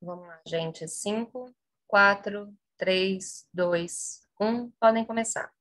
Vamos lá, gente. 5, 4, 3, 2, 1. Podem começar.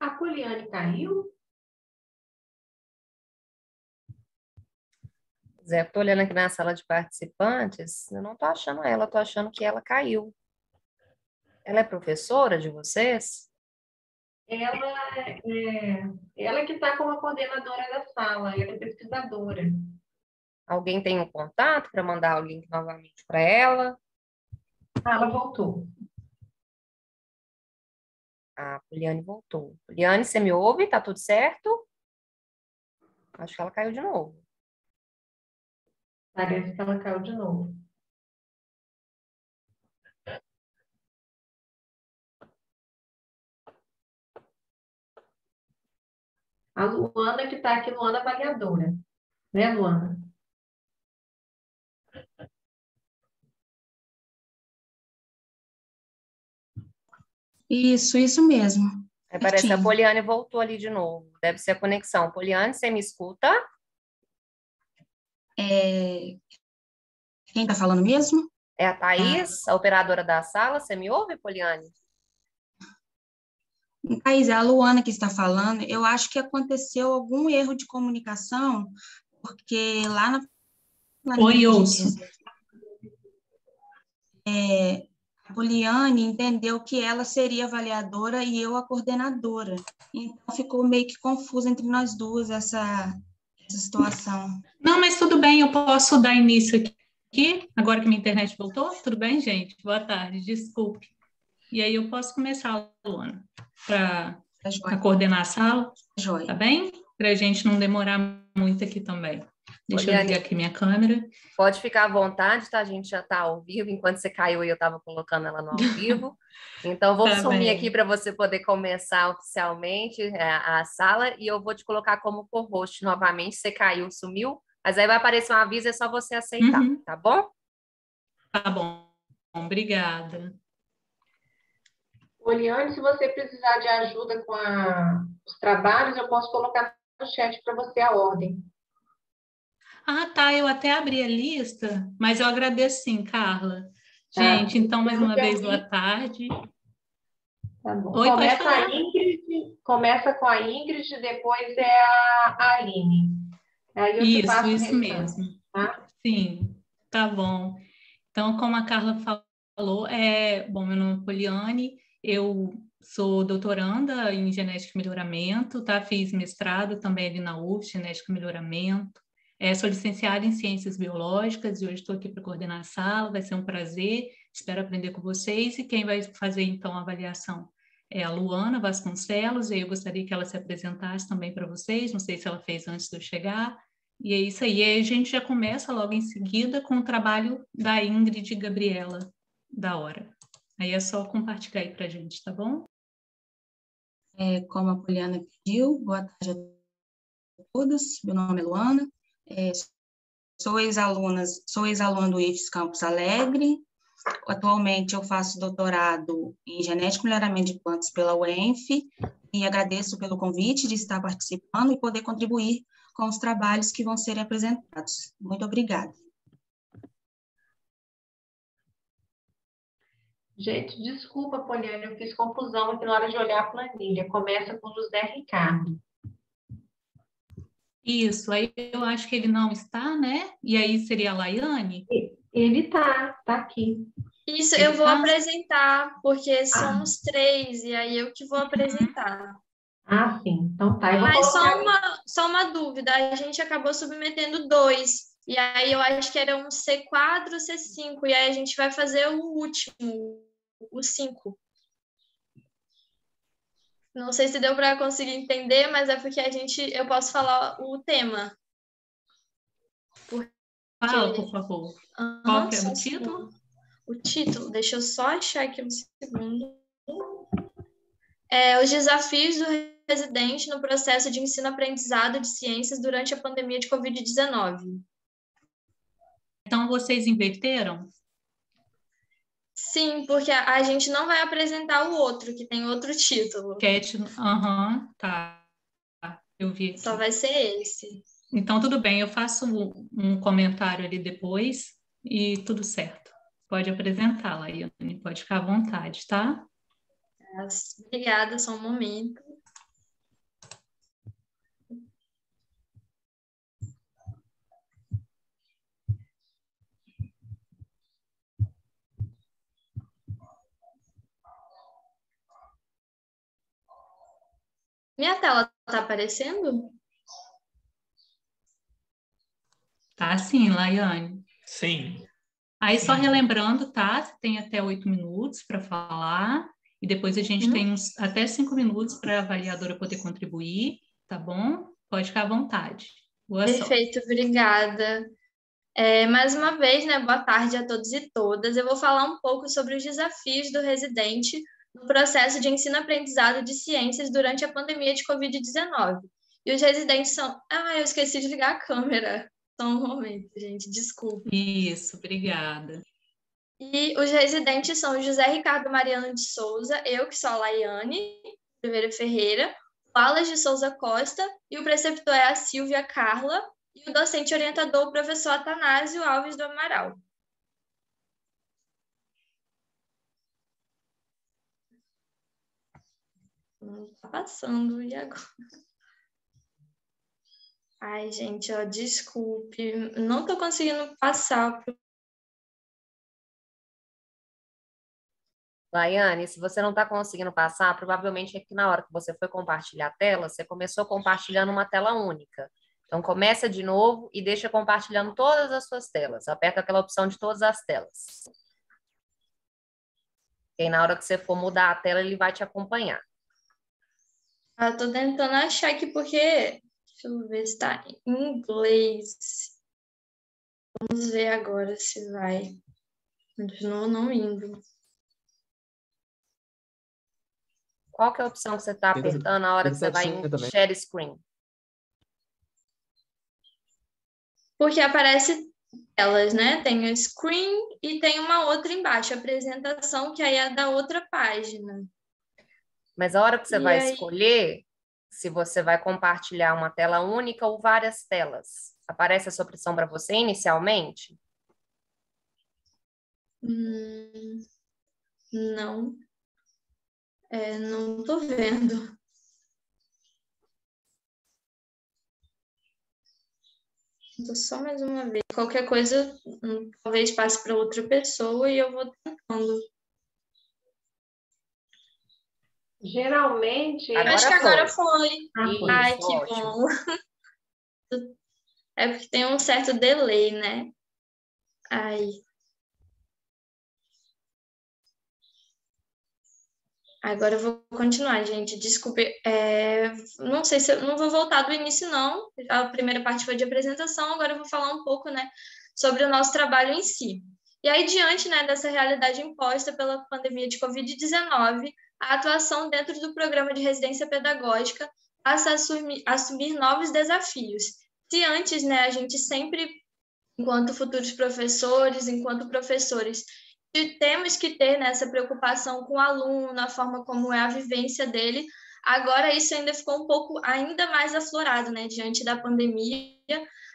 A Poliane caiu? Zé, estou olhando aqui na sala de participantes, eu não estou achando ela, estou achando que ela caiu. Ela é professora de vocês? Ela é, ela que está como a coordenadora da sala, ela é pesquisadora. Alguém tem um contato para mandar o link novamente para ela? Ah, ela voltou. A Poliane voltou. Poliane, você me ouve? Tá tudo certo? Acho que ela caiu de novo. Parece que ela caiu de novo. A Luana que está aqui, Luana Avaliadora. Né, Luana? Isso, isso mesmo. Aí parece que a. Poliane voltou ali de novo. Deve ser a conexão. Poliane, você me escuta? É, Quem está falando mesmo? É a Thaís, a operadora da sala. Você me ouve, Poliane? Thaís, é a Luana que está falando. Eu acho que aconteceu algum erro de comunicação, porque lá na Oi, ouço. é, a Poliane entendeu que ela seria avaliadora e eu a coordenadora. Então ficou meio que confuso entre nós duas essa, essa situação. Não, mas tudo bem, eu posso dar início aqui, agora que minha internet voltou? Tudo bem, gente? Boa tarde, desculpe. E aí eu posso começar, Luana, para Tá coordenar a sala, tá joia. tá bem? Para a gente não demorar muito aqui também. Deixa eu ligar aqui minha câmera. Pode ficar à vontade, tá? A gente já está ao vivo. Enquanto você caiu, eu estava colocando ela no ao vivo. Então, vou Tá sumir bem. aqui para você poder começar oficialmente é, a, sala e eu vou te colocar como co-host novamente. Você caiu, sumiu, mas aí vai aparecer um aviso, é só você aceitar, Uhum. tá bom? Tá bom, obrigada. Poliane, se você precisar de ajuda com a- os trabalhos, eu posso colocar no chat para você a ordem. Ah, tá, eu até abri a lista, mas eu agradeço sim, Carla. Tá. Gente, então, mais uma vez, boa tarde. Tá bom. Oi, começa a Ingrid, começa com a Ingrid, depois é a Aline. Aí eu te Isso, passo o isso mesmo. tá? Sim, tá bom. Então, como a Carla falou, é, bom, meu nome é Poliane, eu sou doutoranda em genética e melhoramento, tá? Fiz mestrado também ali na UF, genética e melhoramento. É, sou licenciada em ciências biológicas e hoje estou aqui para coordenar a sala, vai ser um prazer, espero aprender com vocês. E quem vai fazer, então, a avaliação é a Luana Vasconcelos, e eu gostaria que ela se apresentasse também para vocês, não sei se ela fez antes de eu chegar. E é isso aí. E aí a gente já começa logo em seguida com o trabalho da Ingrid e Gabriela da hora. Aí é só compartilhar aí para a gente, tá bom? É, como a Poliana pediu, boa tarde a todos. Meu nome é Luana, é, sou ex-aluna ex-aluna do IFES Campus Alegre. Atualmente eu faço doutorado em genética e melhoramento de plantas pela UENF e agradeço pelo convite de estar participando e poder contribuir com os trabalhos que vão ser apresentados. Muito obrigada. Gente, desculpa, Poliane, eu fiz confusão aqui na hora de olhar a planilha. Começa com José Ricardo. Isso, aí eu acho que ele não está, né? E aí seria a Laiane? Ele tá, tá aqui. Isso, eu vou apresentar, porque somos três, e aí eu que vou apresentar. Ah, sim. Então tá. Eu vou Mas só uma, só uma dúvida, a gente acabou submetendo dois, e aí eu acho que era um C4 ou C5, e aí a gente vai fazer o último, o 5. Não sei se deu para conseguir entender, mas é porque a gente, eu posso falar o tema. Fala, por favor. Aham, Qual que é o título? segundo. O título, deixa eu só achar aqui um segundo. É, os desafios do residente no processo de ensino-aprendizado de ciências durante a pandemia de Covid-19. Então, vocês inverteram? Sim, porque a, a gente não vai apresentar o outro, que tem outro título. Cat, aham, tá. Eu vi aqui. Só vai ser esse. Então, tudo bem, eu faço um, um comentário ali depois e tudo certo. Pode apresentar, Laiane, pode ficar à vontade, tá? Obrigada, só um momento. Minha tela está aparecendo? Tá sim, Laiane. Sim. Aí, só relembrando, tá? Você tem até oito minutos para falar, e depois a gente Uhum. tem uns, até cinco minutos para a avaliadora poder contribuir, tá bom? Pode ficar à vontade. Boa sorte. Perfeito, obrigada. É, mais uma vez, né, boa tarde a todos e todas. Eu vou falar um pouco sobre os desafios do residente no processo de ensino-aprendizado de ciências durante a pandemia de Covid-19. E os residentes são. Ah, eu esqueci de ligar a câmera. Só um momento, gente, desculpa. Isso, obrigada. E os residentes são José Ricardo Mariano de Souza, eu que sou a Laiane Oliveira Ferreira, o Alas de Souza Costa e o preceptor é a Silvia Carla e o docente orientador o professor Atanásio Alves do Amaral. Tá passando, e agora? Ai, gente, ó, desculpe, não tô conseguindo passar Laiane, se você não está conseguindo passar, provavelmente é que na hora que você foi compartilhar a tela, você começou compartilhando uma tela única. Então, começa de novo e deixa compartilhando todas as suas telas. Aperta aquela opção de todas as telas. E aí, na hora que você for mudar a tela, ele vai te acompanhar. Ah, tô tentando achar aqui porque. Deixa eu ver se tá em inglês. Vamos ver agora se vai. Continuou não indo. Qual que é a opção que você está Tenta- apertando na hora que tenta você vai em também. share screen? Porque aparece telas, né? Tem o screen e tem uma outra embaixo, apresentação, que aí é da outra página. Mas a hora que você E vai aí? escolher se você vai compartilhar uma tela única ou várias telas, aparece essa opção para você inicialmente? Hum, não. É, não tô vendo. Vou só mais uma vez. Qualquer coisa, hum, talvez passe para outra pessoa e eu vou tentando. Geralmente. Agora Acho que agora foi. Ah, foi. Ai, Isso, que ótimo. bom. É porque tem um certo delay, né? Ai. Agora eu vou continuar, gente. Desculpe. é, não sei se eu não vou voltar do início, não. A primeira parte foi de apresentação, agora eu vou falar um pouco, né, sobre o nosso trabalho em si. E aí, diante, né, dessa realidade imposta pela pandemia de Covid-19, a atuação dentro do programa de residência pedagógica passa a assumir, assumir novos desafios. Se antes, né, a gente sempre, enquanto futuros professores, enquanto professores, temos que ter né, essa preocupação com o aluno, a forma como é a vivência dele. Agora isso ainda ficou um pouco ainda mais aflorado, né, diante da pandemia.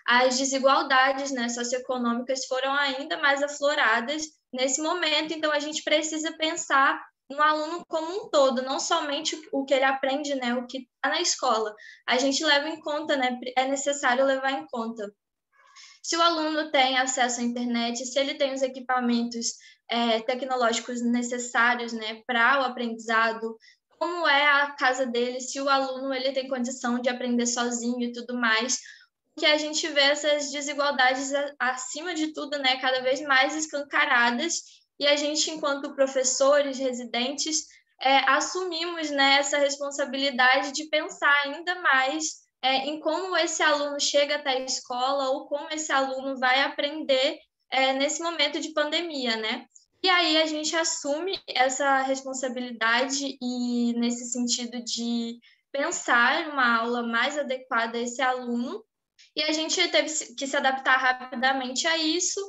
As desigualdades né, socioeconômicas foram ainda mais afloradas nesse momento, então a gente precisa pensar no aluno como um todo, não somente o que ele aprende, né, o que está na escola. A gente leva em conta, né, é necessário levar em conta se o aluno tem acesso à internet, se ele tem os equipamentos é, tecnológicos necessários né, para o aprendizado, como é a casa dele, se o aluno ele tem condição de aprender sozinho e tudo mais, que a gente vê essas desigualdades acima de tudo, né, cada vez mais escancaradas, e a gente, enquanto professores, residentes, é, assumimos né, essa responsabilidade de pensar ainda mais é, em como esse aluno chega até a escola ou como esse aluno vai aprender é, nesse momento de pandemia, né? E aí a gente assume essa responsabilidade e nesse sentido de pensar uma aula mais adequada a esse aluno. E a gente teve que se adaptar rapidamente a isso,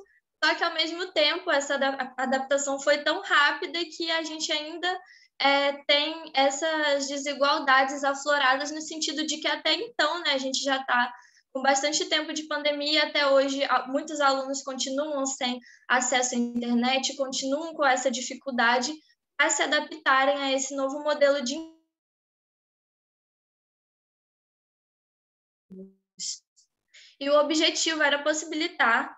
só que ao mesmo tempo essa adaptação foi tão rápida que a gente ainda é, tem essas desigualdades afloradas no sentido de que até então, né, a gente já está com bastante tempo de pandemia até hoje, muitos alunos continuam sem acesso à internet, continuam com essa dificuldade a se adaptarem a esse novo modelo de e o objetivo era possibilitar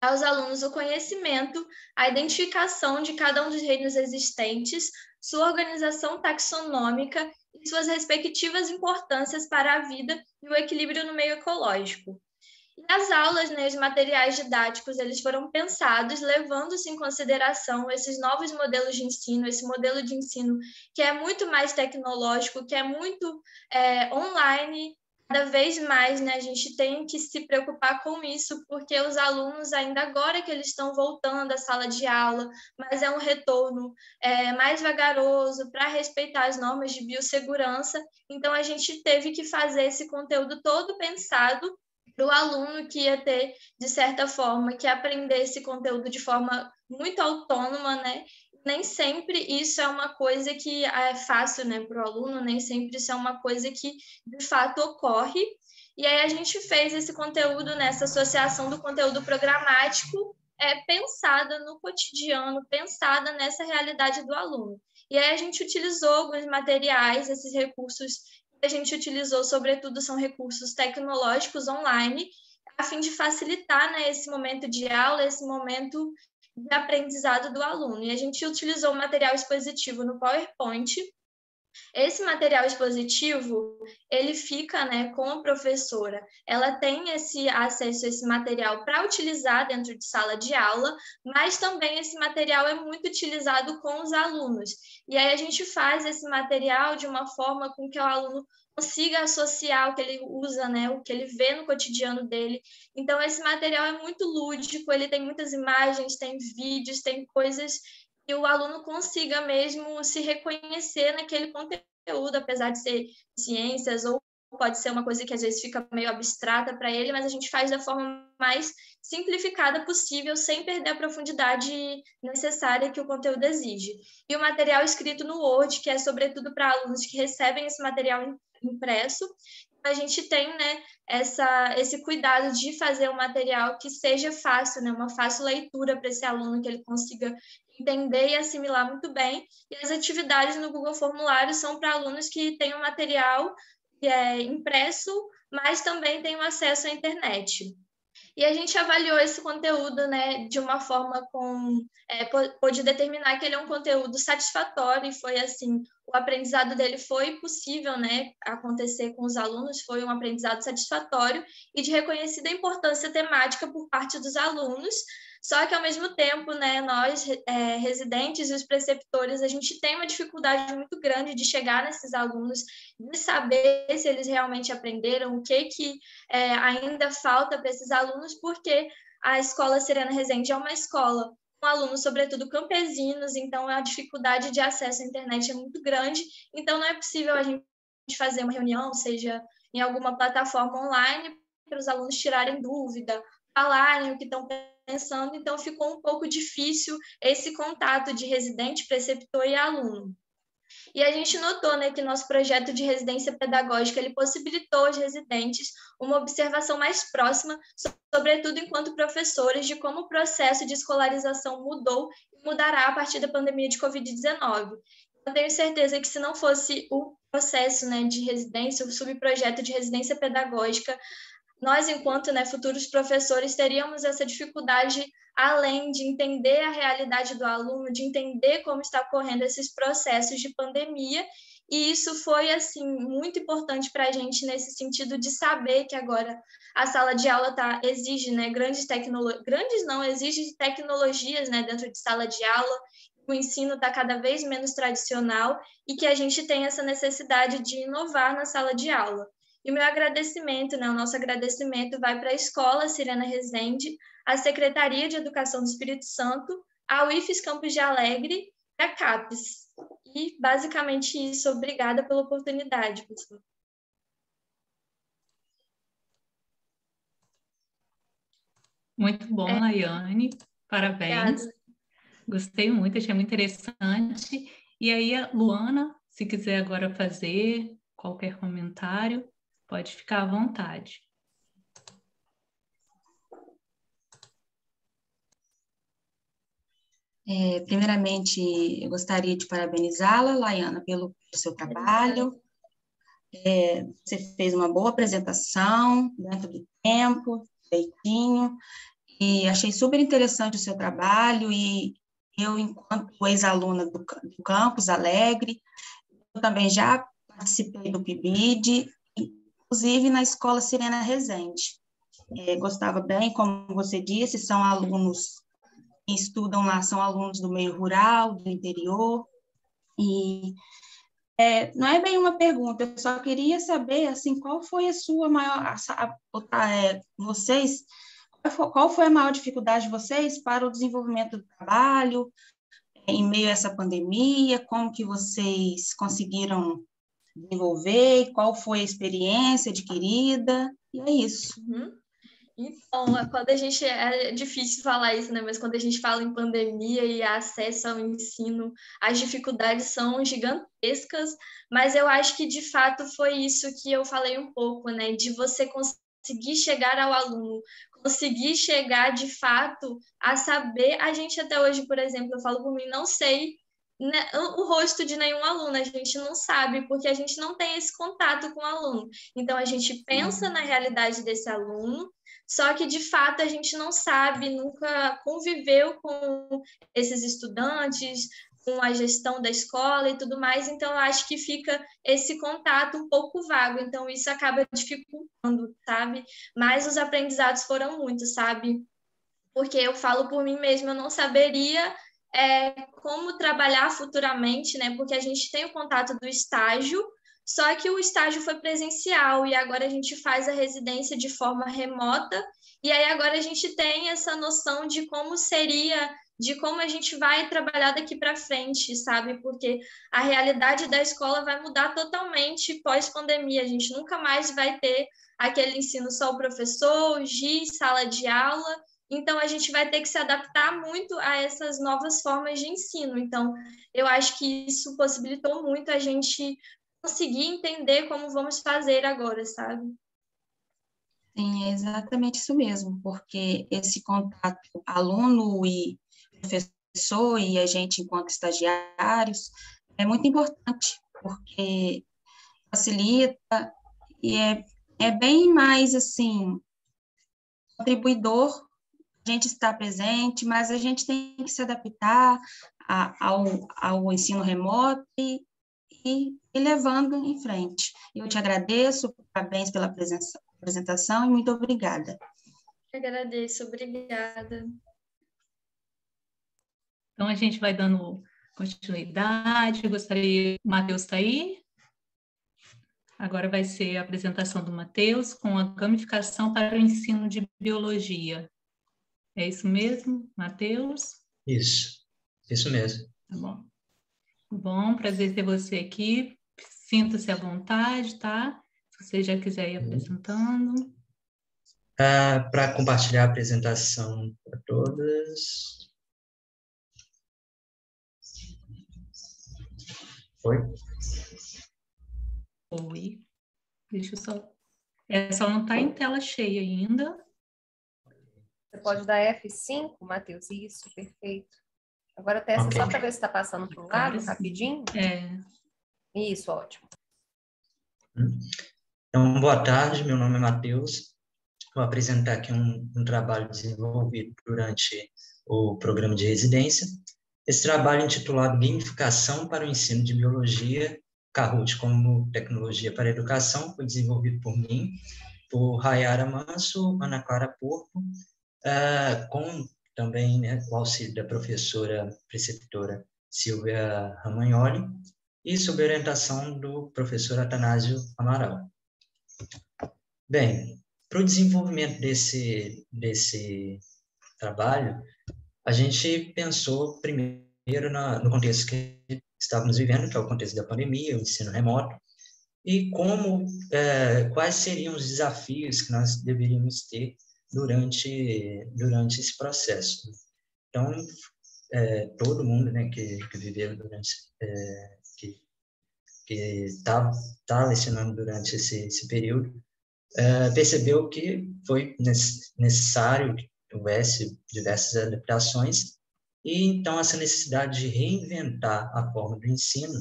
aos alunos o conhecimento, a identificação de cada um dos reinos existentes, sua organização taxonômica e suas respectivas importâncias para a vida e o equilíbrio no meio ecológico. E as aulas, né, os materiais didáticos, eles foram pensados levando-se em consideração esses novos modelos de ensino, esse modelo de ensino que é muito mais tecnológico, que é muito é, online, cada vez mais né, a gente tem que se preocupar com isso, porque os alunos, ainda agora que eles estão voltando à sala de aula, mas é um retorno é, mais vagaroso para respeitar as normas de biossegurança, então a gente teve que fazer esse conteúdo todo pensado para o aluno que ia ter, de certa forma, que aprender esse conteúdo de forma muito autônoma, né? Nem sempre isso é uma coisa que é fácil né, para o aluno, nem sempre isso é uma coisa que de fato ocorre. E aí a gente fez esse conteúdo nessa associação do conteúdo programático é, pensada no cotidiano, pensada nessa realidade do aluno. E aí a gente utilizou alguns materiais, esses recursos que a gente utilizou, sobretudo, são recursos tecnológicos online, a fim de facilitar né, esse momento de aula, esse momento de aprendizado do aluno. E a gente utilizou material expositivo no PowerPoint. Esse material expositivo, ele fica né, com a professora. Ela tem esse acesso a esse material para utilizar dentro de sala de aula, mas também esse material é muito utilizado com os alunos. E aí a gente faz esse material de uma forma com que o aluno consiga associar o que ele usa, né, o que ele vê no cotidiano dele. Então esse material é muito lúdico, ele tem muitas imagens, tem vídeos, tem coisas que o aluno consiga mesmo se reconhecer naquele conteúdo, apesar de ser ciências ou pode ser uma coisa que às vezes fica meio abstrata para ele, mas a gente faz da forma mais simplificada possível, sem perder a profundidade necessária que o conteúdo exige. E o material escrito no Word, que é sobretudo para alunos que recebem esse material impresso, a gente tem né, essa, esse cuidado de fazer um material que seja fácil, né, uma fácil leitura para esse aluno, que ele consiga entender e assimilar muito bem. E as atividades no Google Formulário são para alunos que têm um material que é impresso, mas também têm acesso à internet. E a gente avaliou esse conteúdo né, de uma forma com. É, pôde determinar que ele é um conteúdo satisfatório, e foi assim: o aprendizado dele foi possível né, acontecer com os alunos, foi um aprendizado satisfatório e de reconhecida importância temática por parte dos alunos, só que, ao mesmo tempo, né, nós, é, residentes e os preceptores, a gente tem uma dificuldade muito grande de chegar nesses alunos, de saber se eles realmente aprenderam, o que, que é, ainda falta para esses alunos, porque a Escola Serena Resende é uma escola com alunos, sobretudo campesinos, então a dificuldade de acesso à internet é muito grande, então não é possível a gente fazer uma reunião, seja em alguma plataforma online, para os alunos tirarem dúvida, falarem o que estão pensando, então ficou um pouco difícil esse contato de residente, preceptor e aluno. E a gente notou né, que nosso projeto de residência pedagógica ele possibilitou aos residentes uma observação mais próxima, sobretudo enquanto professores, de como o processo de escolarização mudou e mudará a partir da pandemia de Covid-19. Eu tenho certeza que se não fosse o processo né, de residência, o subprojeto de residência pedagógica, nós, enquanto né, futuros professores, teríamos essa dificuldade além de entender a realidade do aluno, de entender como está ocorrendo esses processos de pandemia. E isso foi assim muito importante para a gente nesse sentido de saber que agora a sala de aula tá, exige né, grandes tecnologias, grandes não, exige tecnologias né, dentro de sala de aula, o ensino está cada vez menos tradicional e que a gente tem essa necessidade de inovar na sala de aula. E o meu agradecimento, né, o nosso agradecimento vai para a Escola Sirena Rezende, à Secretaria de Educação do Espírito Santo, ao IFES Campos de Alegre e à CAPES. E basicamente isso. Obrigada pela oportunidade, pessoal. Muito bom, é. Laiane. Parabéns. Obrigada. Gostei muito, achei muito interessante. E aí, a Luana, se quiser agora fazer qualquer comentário. Pode ficar à vontade. É, primeiramente, eu gostaria de parabenizá-la, Laiana, pelo, seu trabalho. É, você fez uma boa apresentação, dentro do tempo, feitinho, e achei super interessante o seu trabalho, e eu, enquanto ex-aluna do, do Campus Alegre, eu também já participei do PIBID, inclusive na Escola Sirena Rezende. É, gostava bem, como você disse, são alunos que estudam lá, são alunos do meio rural, do interior, e é, não é bem uma pergunta, eu só queria saber, assim, qual foi a sua maior, a, a, é, vocês, qual foi a maior dificuldade de vocês para o desenvolvimento do trabalho, em meio a essa pandemia, como que vocês conseguiram desenvolver, qual foi a experiência adquirida, e é isso. Uhum. Então, é, quando a gente. É difícil falar isso, né? Mas quando a gente fala em pandemia e acesso ao ensino, as dificuldades são gigantescas, mas eu acho que de fato foi isso que eu falei um pouco, né? De você conseguir chegar ao aluno, conseguir chegar de fato a saber. A gente até hoje, por exemplo, eu falo por mim, não sei o rosto de nenhum aluno, a gente não sabe, porque a gente não tem esse contato com o aluno. Então, a gente pensa uhum. na realidade desse aluno, só que de fato a gente não sabe, nunca conviveu com esses estudantes, com a gestão da escola e tudo mais, então acho que fica esse contato um pouco vago, então isso acaba dificultando, sabe? Mas os aprendizados foram muitos, sabe? Porque eu falo por mim mesma, eu não saberia é, como trabalhar futuramente, né? Porque a gente tem o contato do estágio, só que o estágio foi presencial e agora a gente faz a residência de forma remota. E aí agora a gente tem essa noção de como seria, de como a gente vai trabalhar daqui para frente, sabe? Porque a realidade da escola vai mudar totalmente pós-pandemia. A gente nunca mais vai ter aquele ensino só o professor, giz, sala de aula. Então, a gente vai ter que se adaptar muito a essas novas formas de ensino. Então, eu acho que isso possibilitou muito a gente conseguir entender como vamos fazer agora, sabe? Sim, é exatamente isso mesmo, porque esse contato aluno e professor e a gente enquanto estagiários é muito importante, porque facilita e é, é bem mais, assim, contribuidor gente está presente, mas a gente tem que se adaptar a, ao, ao ensino remoto e, e, e, levando em frente. Eu te agradeço, parabéns pela presença, apresentação e muito obrigada. Eu agradeço, obrigada. Então, a gente vai dando continuidade. Eu gostaria. O Matheus está aí? Agora vai ser a apresentação do Matheus com a gamificação para o ensino de biologia. É isso mesmo, Matheus? Isso, isso mesmo. Tá bom. Bom, prazer ter você aqui. Sinta-se à vontade, tá? Se você já quiser ir apresentando. Ah, para compartilhar a apresentação para todas. Oi? Oi. Deixa eu só. É, só não está em tela cheia ainda. Você pode dar F5, Matheus? Isso, perfeito. Agora testa okay. só para ver se está passando para o lado, rapidinho. É. Isso, ótimo. Então, boa tarde, meu nome é Matheus. vou apresentar aqui um, um trabalho desenvolvido durante o programa de residência. Esse trabalho intitulado Gamificação para o Ensino de Biologia, Kahoot como Tecnologia para a Educação, foi desenvolvido por mim, por Rayara Manso, Ana Clara Porco, uh, com também né, o auxílio da professora preceptora Silvia Ramagnoli e sob orientação do professor Atanásio Amaral. Bem, para o desenvolvimento desse, desse trabalho, a gente pensou primeiro na, no contexto que estávamos vivendo, que é o contexto da pandemia, o ensino remoto, e como, é, quais seriam os desafios que nós deveríamos ter durante, durante esse processo. Então, é, todo mundo né, que, que viveu durante, é, que está tá lecionando durante esse, esse período, é, percebeu que foi necessário que houvesse diversas adaptações, e então essa necessidade de reinventar a forma do ensino,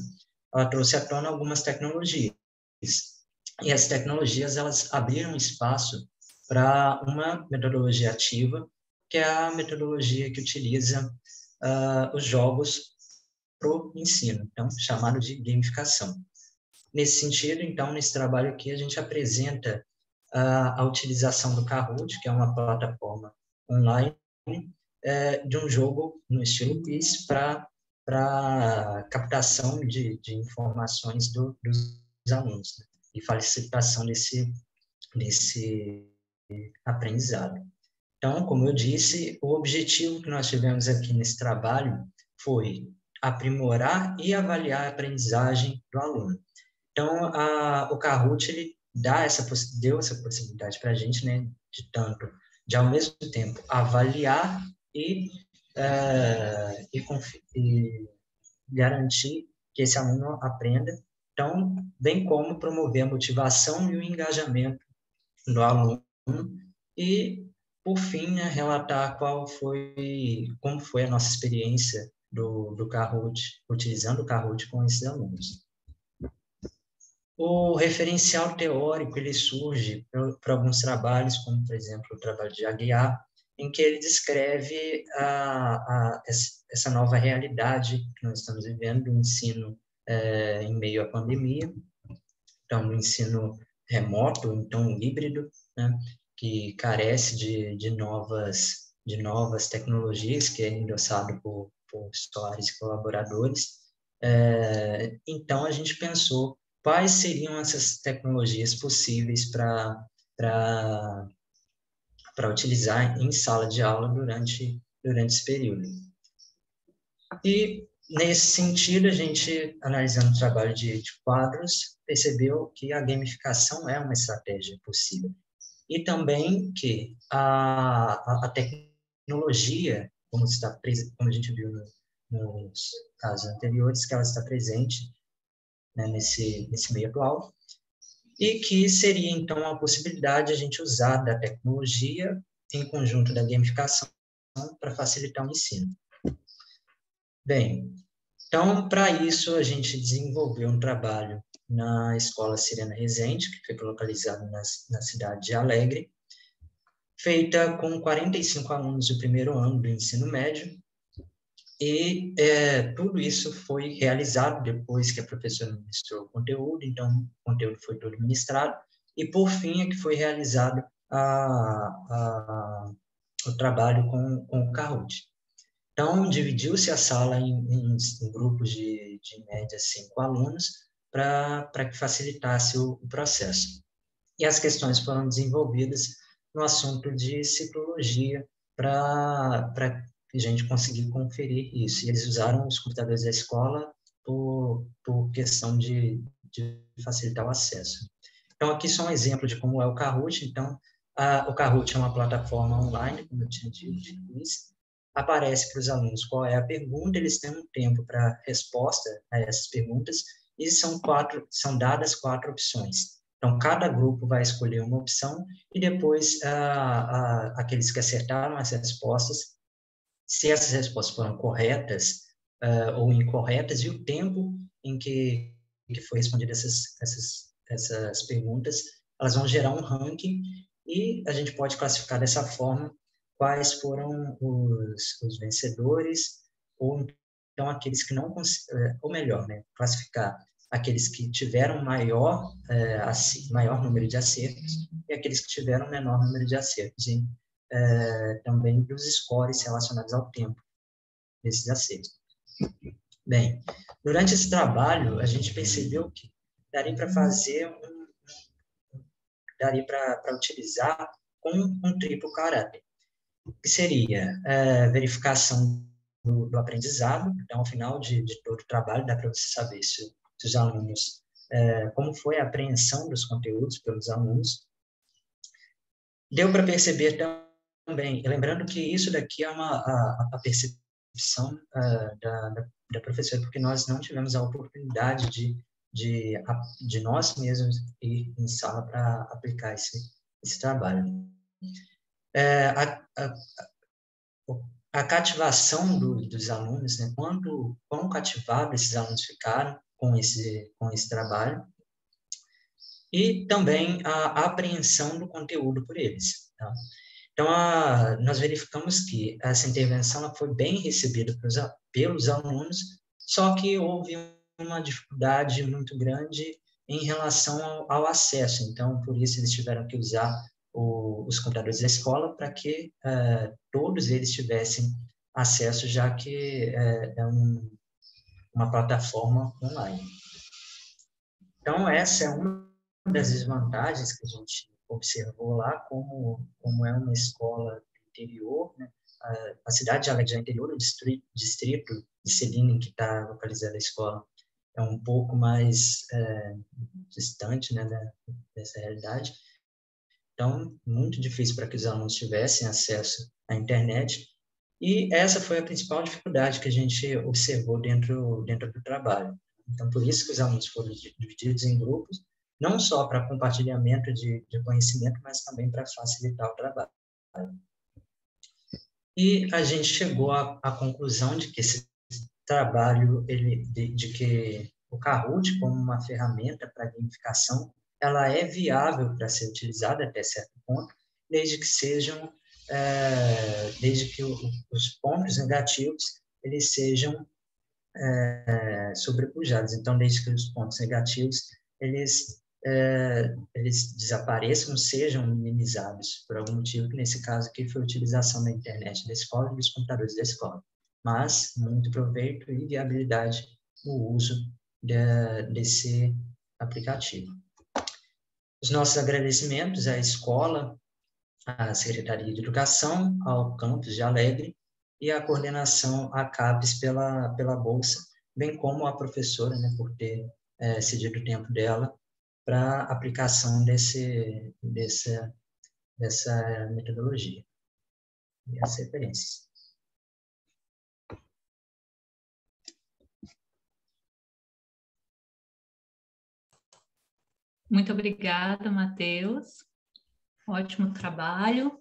ela trouxe à tona algumas tecnologias. E as tecnologias, elas abriram espaço para uma metodologia ativa, que é a metodologia que utiliza uh, os jogos para o ensino, então chamado de gamificação. Nesse sentido, então, nesse trabalho aqui, a gente apresenta uh, a utilização do Kahoot, que é uma plataforma online, uh, de um jogo no estilo quiz para para captação de, de informações do, dos alunos né? e facilitação desse, desse aprendizado. Então, como eu disse, o objetivo que nós tivemos aqui nesse trabalho foi aprimorar e avaliar a aprendizagem do aluno. Então, a, o Kahoot ele dá essa deu essa possibilidade para a gente, né, de tanto de ao mesmo tempo avaliar e, uh, e, e garantir que esse aluno aprenda. Então, bem como promover a motivação e o engajamento do aluno e por fim, né, relatar qual foi, como foi a nossa experiência do, do Kahoot, utilizando o Kahoot com esses alunos. O referencial teórico ele surge para alguns trabalhos, como por exemplo o trabalho de Aguiar, em que ele descreve a, a, essa nova realidade que nós estamos vivendo do ensino é, em meio à pandemia, então do ensino remoto, então híbrido, né, que carece de, de, novas, de novas tecnologias, que é endossado por, por e colaboradores. É, então, a gente pensou quais seriam essas tecnologias possíveis para para utilizar em sala de aula durante durante esse período. E nesse sentido, a gente analisando o trabalho de, de quadros, percebeu que a gamificação é uma estratégia possível e também que a, a, a tecnologia, como, está, como a gente viu no, nos casos anteriores, que ela está presente né, nesse, nesse meio atual, e que seria, então, a possibilidade de a gente usar da tecnologia em conjunto da gamificação para facilitar o ensino. Bem, então, para isso, a gente desenvolveu um trabalho na Escola Sirena Resende, que fica localizada na, na cidade de Alegre, feita com 45 alunos do primeiro ano do ensino médio, e é, tudo isso foi realizado depois que a professora ministrou o conteúdo, então o conteúdo foi todo ministrado, e por fim é que foi realizado a, a, o trabalho com, com o Kahoot. Então, dividiu-se a sala em, em, em grupos de, de média cinco alunos, para que facilitasse o, o processo. E as questões foram desenvolvidas no assunto de ciclologia para a gente conseguir conferir isso. E eles usaram os computadores da escola por, por questão de, de facilitar o acesso. Então, aqui só um exemplo de como é o Kahoot. Então, a, o Kahoot é uma plataforma online, como eu tinha dito, aparece para os alunos qual é a pergunta, eles têm um tempo para resposta a essas perguntas, e são quatro, são dadas quatro opções. Então, cada grupo vai escolher uma opção e depois ah, ah, aqueles que acertaram as respostas, se essas respostas foram corretas ah, ou incorretas e o tempo em que, que foi respondida essas, essas, essas perguntas, elas vão gerar um ranking e a gente pode classificar dessa forma quais foram os, os vencedores, ou então aqueles que não, é, ou melhor, né, classificar aqueles que tiveram maior, é, maior número de acertos e aqueles que tiveram menor número de acertos, e é, também dos scores relacionados ao tempo desses acertos. Bem, durante esse trabalho, a gente percebeu que daria para fazer um, daria para utilizar um, um triplo caráter, que seria é, verificação do, do, aprendizado, então, ao final de, de todo o trabalho, dá para você saber se, se os alunos, é, como foi a apreensão dos conteúdos pelos alunos. Deu para perceber também, lembrando que isso daqui é uma, a, a percepção uh, da, da, da professora, porque nós não tivemos a oportunidade de de, de nós mesmos ir em sala para aplicar esse, esse trabalho. É, a, a, cativação do, dos alunos, né, quando, quão cativados esses alunos ficaram com esse, com esse trabalho, e também a apreensão do conteúdo por eles. Tá? Então, a, nós verificamos que essa intervenção foi bem recebida pelos, pelos alunos, só que houve uma dificuldade muito grande em relação ao, ao acesso. Então, por isso eles tiveram que usar o, os computadores da escola para que uh, todos eles tivessem acesso, já que uh, é um, uma plataforma online. Então, essa é uma das desvantagens que a gente observou lá, como, como é uma escola interior, né? a, a cidade de Alegre interior, o distrito, distrito de Celina, em que está localizada a escola, é um pouco mais é, distante né, da, dessa realidade. Então, muito difícil para que os alunos tivessem acesso à internet. E essa foi a principal dificuldade que a gente observou dentro, dentro do trabalho. Então, por isso que os alunos foram divididos em grupos, não só para compartilhamento de, de conhecimento, mas também para facilitar o trabalho. E a gente chegou à, à conclusão de que esse trabalho ele, de, de que o Kahoot, como uma ferramenta para gamificação, ela é viável para ser utilizada até certo ponto, desde que sejam, é, desde que o, os pontos negativos eles sejam é, sobrepujados. Então, desde que os pontos negativos eles é, eles desapareçam, sejam minimizados por algum motivo, que nesse caso aqui foi a utilização da internet da escola e dos computadores da escola mas muito proveito e viabilidade no uso de, desse aplicativo. Os nossos agradecimentos à escola, à Secretaria de Educação, ao campus de Alegre e à coordenação a CAPES pela, pela bolsa, bem como à professora né, por ter é, cedido o tempo dela para aplicação desse, dessa, dessa metodologia e as referências. Muito obrigada, Matheus. Ótimo trabalho.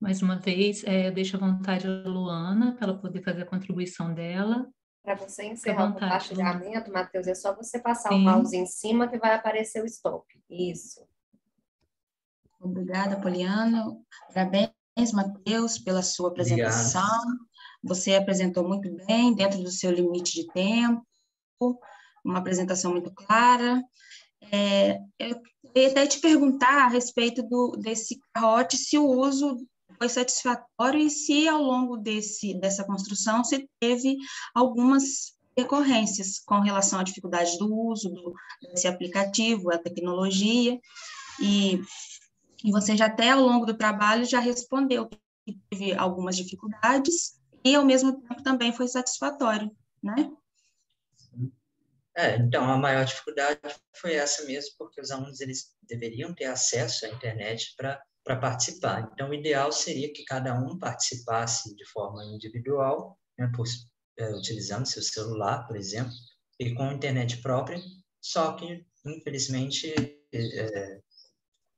Mais uma vez, é, eu deixo à vontade a Luana para ela poder fazer a contribuição dela. Para você encerrar o compartilhamento, Matheus, é só você passar Sim. o mouse em cima que vai aparecer o stop. Isso. Obrigada, Poliana. Parabéns, Matheus, pela sua apresentação. Obrigado. Você apresentou muito bem, dentro do seu limite de tempo, uma apresentação muito clara. É, eu queria até te perguntar a respeito do, desse carrote, se o uso foi satisfatório e se ao longo desse, dessa construção se teve algumas recorrências com relação à dificuldade do uso do, desse aplicativo, a tecnologia, e, e você já até ao longo do trabalho já respondeu que teve algumas dificuldades e ao mesmo tempo também foi satisfatório, né? É, então, a maior dificuldade foi essa mesmo, porque os alunos eles deveriam ter acesso à internet para participar. Então, o ideal seria que cada um participasse de forma individual, né, por, é, utilizando seu celular, por exemplo, e com internet própria, só que, infelizmente, é,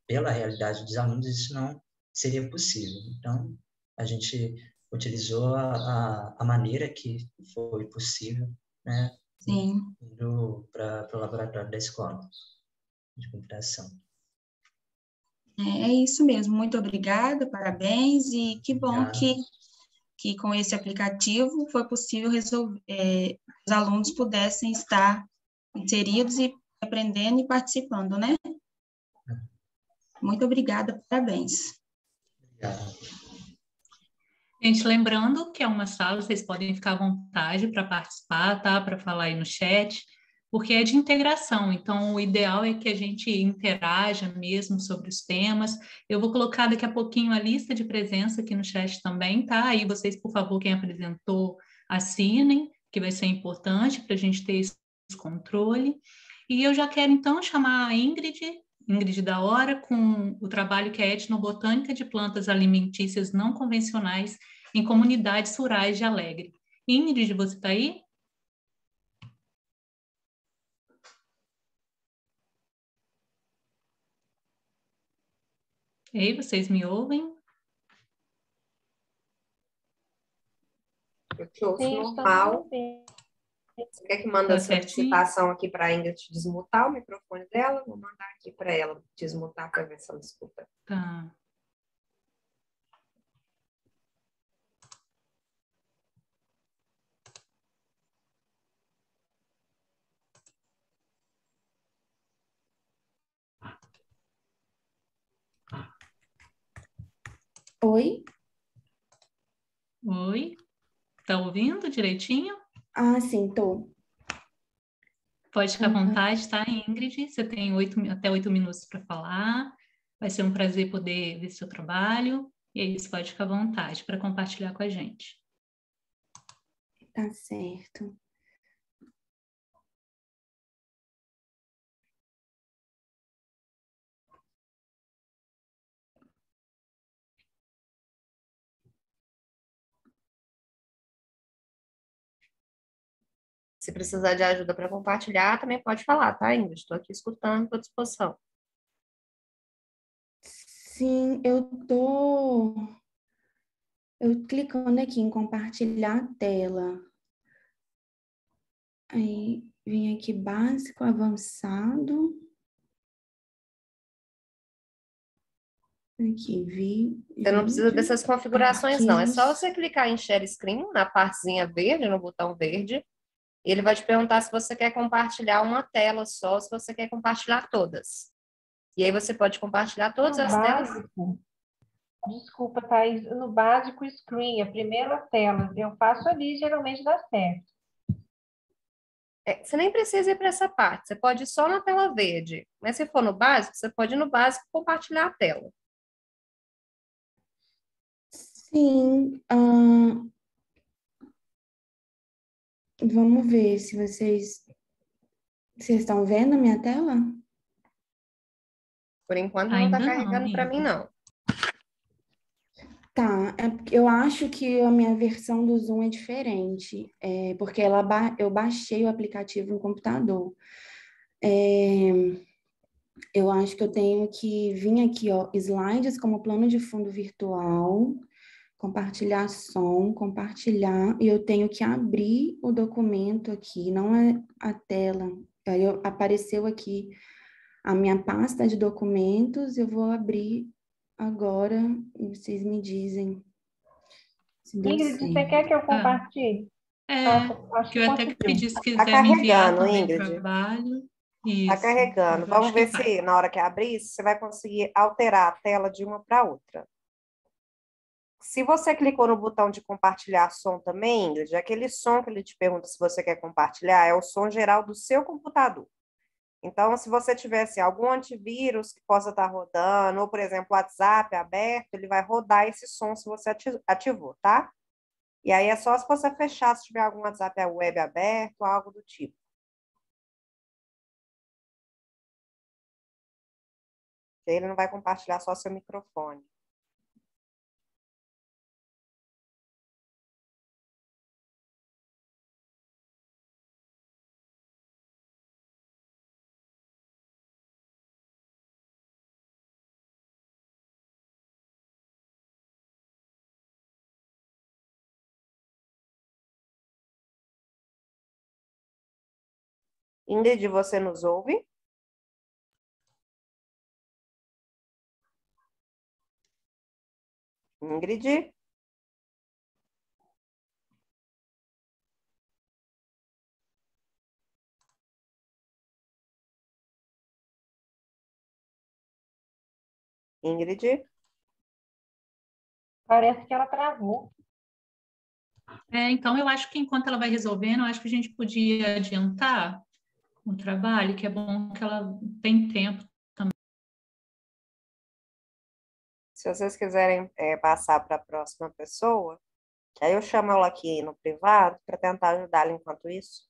pela realidade dos alunos, isso não seria possível. Então, a gente utilizou a, a, a maneira que foi possível, né, Sim. para o laboratório da escola de computação. É, é isso mesmo, muito obrigada, parabéns, e que bom que, que com esse aplicativo foi possível resolver, é, os alunos pudessem estar inseridos e aprendendo e participando, né? Muito obrigada, parabéns. Obrigado. Gente, lembrando que é uma sala, vocês podem ficar à vontade para participar, tá? Para falar aí no chat, porque é de integração, então o ideal é que a gente interaja mesmo sobre os temas. Eu vou colocar daqui a pouquinho a lista de presença aqui no chat também, tá? Aí vocês, por favor, quem apresentou, assinem, que vai ser importante para a gente ter esse controle. E eu já quero então chamar a Ingrid Ingrid da Hora, com o trabalho que é etnobotânica de plantas alimentícias não convencionais em comunidades rurais de Alegre. Ingrid, você está aí? Ei, vocês me ouvem? Eu te ouço normal. Você quer que mande tá a solicitação aqui para a Ingrid desmutar o microfone dela? Vou mandar aqui para ela desmutar para ver se ela escuta. Tá. Oi? Oi? Tá ouvindo direitinho? Ah, sim, tô. Pode ficar à vontade, tá, Ingrid? Você tem oito, até oito minutos para falar. Vai ser um prazer poder ver seu trabalho. E é isso, pode ficar à vontade para compartilhar com a gente. Tá certo. Se precisar de ajuda para compartilhar, também pode falar, tá, Ingrid? Estou aqui escutando, estou à disposição. Sim, eu tô eu clicando aqui em compartilhar a tela. Aí vem aqui básico, avançado. Aqui, vi. Você não precisa dessas configurações, não. É só você clicar em Share Screen, na partezinha verde, no botão verde, ele vai te perguntar se você quer compartilhar uma tela só, se você quer compartilhar todas. E aí você pode compartilhar todas no as básico, telas. Desculpa, Thaís, no básico screen, a primeira tela, eu faço ali, geralmente dá certo. É, você nem precisa ir para essa parte, você pode ir só na tela verde. Mas se for no básico, você pode ir no básico compartilhar a tela. Sim, uh, Vamos ver se vocês. Vocês estão vendo a minha tela? Por enquanto não está carregando para mim, não. Tá, é, eu acho que a minha versão do Zoom é diferente, é, porque ela ba eu baixei o aplicativo no computador. É, eu acho que eu tenho que vir aqui, ó, slides como plano de fundo virtual, compartilhar som, compartilhar, e eu tenho que abrir o documento aqui, não é a tela. Aí eu, apareceu aqui a minha pasta de documentos, eu vou abrir agora e vocês me dizem. Ingrid, você quer que eu compartilhe? É, acho que eu até pedi se quiser tá me enviar Ingrid. trabalho. Está carregando. Vamos ver se na hora que abrir, você vai conseguir alterar a tela de uma para outra. Se você clicou no botão de compartilhar som também, Ingrid, aquele som que ele te pergunta se você quer compartilhar é o som geral do seu computador. Então, se você tivesse algum antivírus que possa estar rodando, ou, por exemplo, o WhatsApp aberto, ele vai rodar esse som se você ativou, tá? E aí é só se você fechar, se tiver algum WhatsApp web aberto, algo do tipo. Ele não vai compartilhar só seu microfone. Ingrid, você nos ouve? Ingrid? Ingrid? Parece que ela travou. É, então, eu acho que enquanto ela vai resolvendo, eu acho que a gente podia adiantar o trabalho, que é bom que ela tem tempo também. Se vocês quiserem é, passar para a próxima pessoa, aí eu chamo ela aqui no privado para tentar ajudá-la enquanto isso.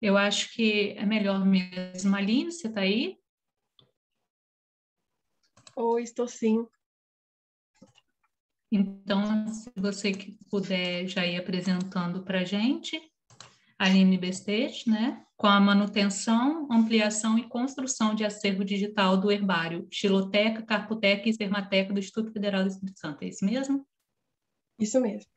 Eu acho que é melhor mesmo. Aline, você está aí? Oi, estou sim. Então, se você puder já ir apresentando para a gente, Aline Bestete, né? Com a manutenção, ampliação e construção de acervo digital do herbário, Xiloteca, Carpoteca e Espermateca do Instituto Federal do Espírito Santo. É isso mesmo? Isso mesmo.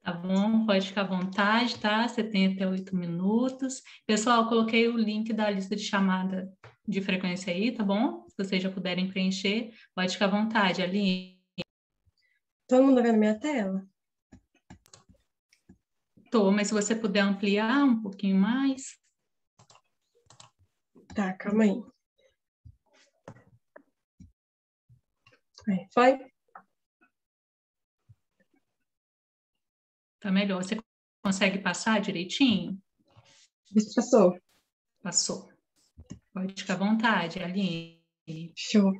Tá bom? Pode ficar à vontade, tá? Você tem até oito minutos. Pessoal, coloquei o link da lista de chamada de frequência aí, tá bom? Se vocês já puderem preencher, pode ficar à vontade, Aline. Todo mundo vendo minha tela? Tô, mas se você puder ampliar um pouquinho mais. Tá, calma aí. aí foi? Tá melhor. Você consegue passar direitinho? Passou. Passou. Pode ficar à vontade, Aline. Show.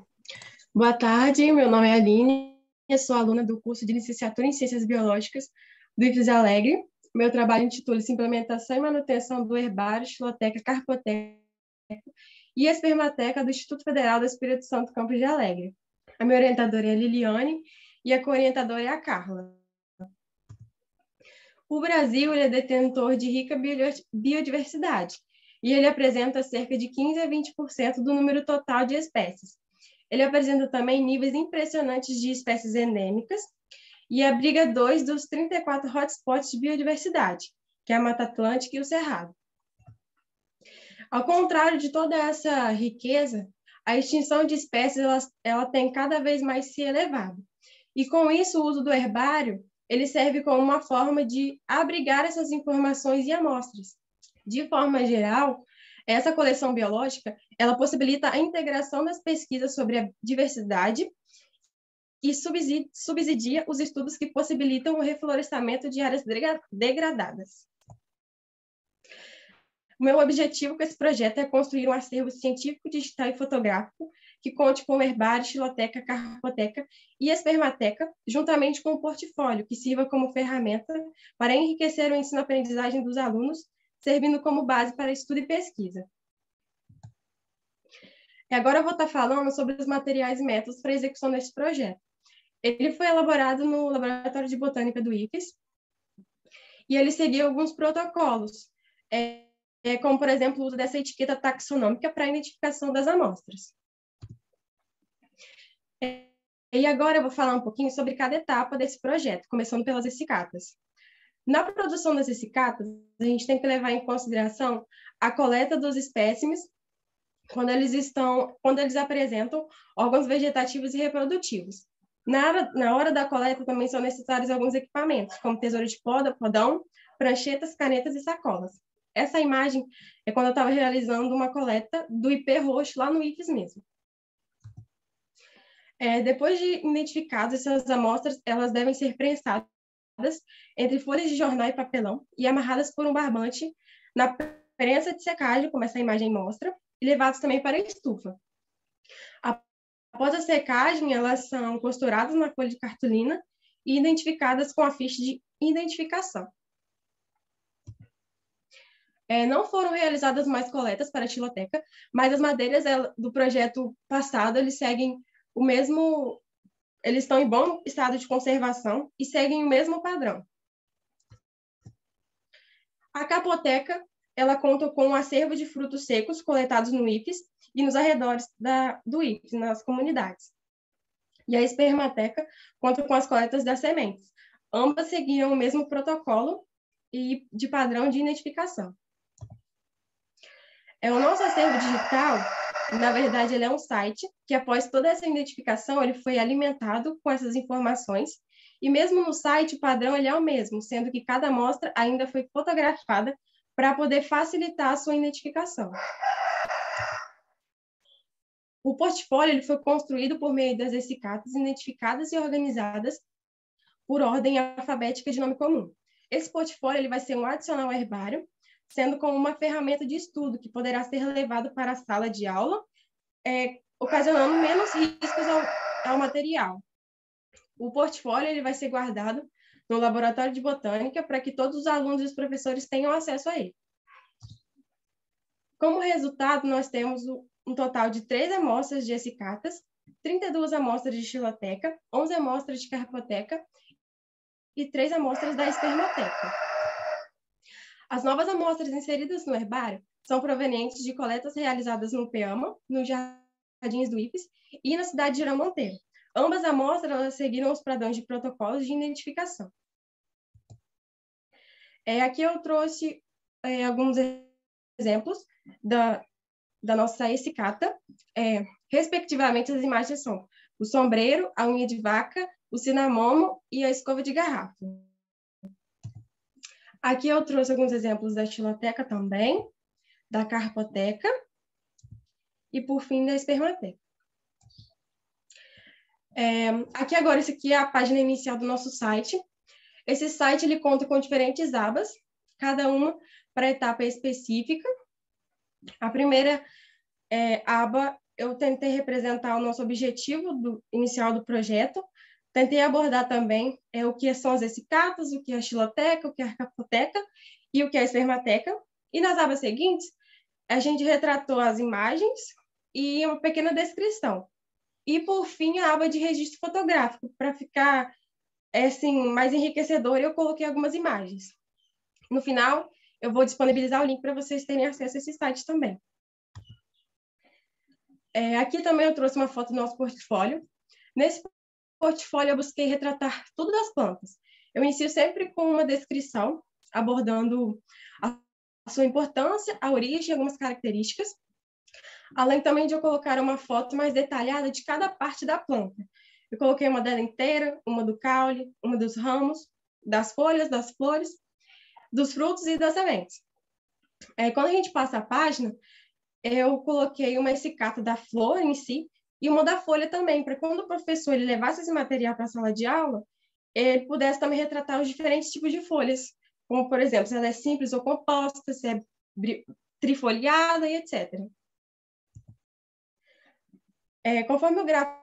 Boa tarde, meu nome é Aline, sou aluna do curso de Licenciatura em Ciências Biológicas do IFES Alegre. Meu trabalho intitula-se Implementação e Manutenção do Herbário, Xiloteca, Carpoteca e Espermateca do Instituto Federal do Espírito Santo Campos de Alegre. A minha orientadora é a Liliane e a co-orientadora é a Carla. O Brasil é detentor de rica biodiversidade e ele apresenta cerca de 15 a 20% do número total de espécies. Ele apresenta também níveis impressionantes de espécies endêmicas e abriga dois dos 34 hotspots de biodiversidade, que é a Mata Atlântica e o Cerrado. Ao contrário de toda essa riqueza, a extinção de espécies ela, ela tem cada vez mais se elevado. E com isso, o uso do herbário ele serve como uma forma de abrigar essas informações e amostras. De forma geral, essa coleção biológica, ela possibilita a integração das pesquisas sobre a diversidade e subsidia os estudos que possibilitam o reflorestamento de áreas degradadas. O meu objetivo com esse projeto é construir um acervo científico, digital e fotográfico que conte com herbário, xiloteca, carpoteca e espermateca, juntamente com um portfólio que sirva como ferramenta para enriquecer o ensino-aprendizagem dos alunos, servindo como base para estudo e pesquisa. E agora eu vou estar falando sobre os materiais e métodos para execução desse projeto. Ele foi elaborado no Laboratório de Botânica do IFES e ele seguiu alguns protocolos, é, é, como, por exemplo, o uso dessa etiqueta taxonômica para a identificação das amostras. E agora eu vou falar um pouquinho sobre cada etapa desse projeto, começando pelas essicatas. Na produção das essicatas, a gente tem que levar em consideração a coleta dos espécimes quando eles estão, quando eles apresentam órgãos vegetativos e reprodutivos. Na hora, na hora da coleta também são necessários alguns equipamentos, como tesoura de poda, podão, pranchetas, canetas e sacolas. Essa imagem é quando eu estava realizando uma coleta do IP roxo lá no IFES mesmo. É, depois de identificadas essas amostras, elas devem ser prensadas entre folhas de jornal e papelão e amarradas por um barbante na prensa de secagem, como essa imagem mostra, e levadas também para a estufa. Após a secagem, elas são costuradas na folha de cartolina e identificadas com a ficha de identificação. É, não foram realizadas mais coletas para a tiloteca, mas as madeiras do projeto passado eles seguem o mesmo, eles estão em bom estado de conservação e seguem o mesmo padrão. A capoteca, ela conta com um acervo de frutos secos coletados no IFES e nos arredores da, do IFES, nas comunidades. E a espermateca conta com as coletas das sementes. Ambas seguiam o mesmo protocolo e de padrão de identificação. É, o nosso acervo digital, na verdade, ele é um site que, após toda essa identificação, ele foi alimentado com essas informações. E mesmo no site, o padrão ele é o mesmo, sendo que cada amostra ainda foi fotografada para poder facilitar a sua identificação. O portfólio ele foi construído por meio das essicatas identificadas e organizadas por ordem alfabética de nome comum. Esse portfólio ele vai ser um adicional herbário, sendo como uma ferramenta de estudo que poderá ser levado para a sala de aula, é, ocasionando menos riscos ao, ao material. O portfólio ele vai ser guardado no laboratório de botânica para que todos os alunos e os professores tenham acesso a ele. Como resultado, nós temos um total de três amostras de essicatas, 32 amostras de xiloteca, 11 amostras de carpoteca e três amostras da espermateca. As novas amostras inseridas no herbário são provenientes de coletas realizadas no PEAMA, nos Jardins do IFES e na cidade de Irã Monteiro. Ambas amostras seguiram os padrões de protocolos de identificação. É, aqui eu trouxe é, alguns exemplos da, da nossa escicata. É, respectivamente, as imagens são o sombreiro, a unha de vaca, o cinamomo e a escova de garrafa. Aqui eu trouxe alguns exemplos da estiloteca também, da carpoteca e, por fim, da espermateca. É, aqui agora, esse aqui é a página inicial do nosso site. Esse site ele conta com diferentes abas, cada uma para etapa específica. A primeira é, aba, eu tentei representar o nosso objetivo do, inicial do projeto, tentei abordar também é, o que são as essicatas, o que é a xiloteca, o que é a capoteca e o que é a espermateca. E nas abas seguintes, a gente retratou as imagens e uma pequena descrição. E, por fim, a aba de registro fotográfico, para ficar é, assim, mais enriquecedor, eu coloquei algumas imagens. No final, eu vou disponibilizar o link para vocês terem acesso a esse site também. É, aqui também eu trouxe uma foto do nosso portfólio. Nesse portfólio, eu busquei retratar tudo das plantas. Eu inicio sempre com uma descrição, abordando a sua importância, a origem e algumas características, além também de eu colocar uma foto mais detalhada de cada parte da planta. Eu coloquei uma dela inteira, uma do caule, uma dos ramos, das folhas, das flores, dos frutos e das sementes. É, quando a gente passa a página, eu coloquei uma escicata da flor em si e uma da folha também, para quando o professor ele levasse esse material para a sala de aula, ele pudesse também retratar os diferentes tipos de folhas, como, por exemplo, se ela é simples ou composta, se é trifoliada e etc. É, conforme o gráfico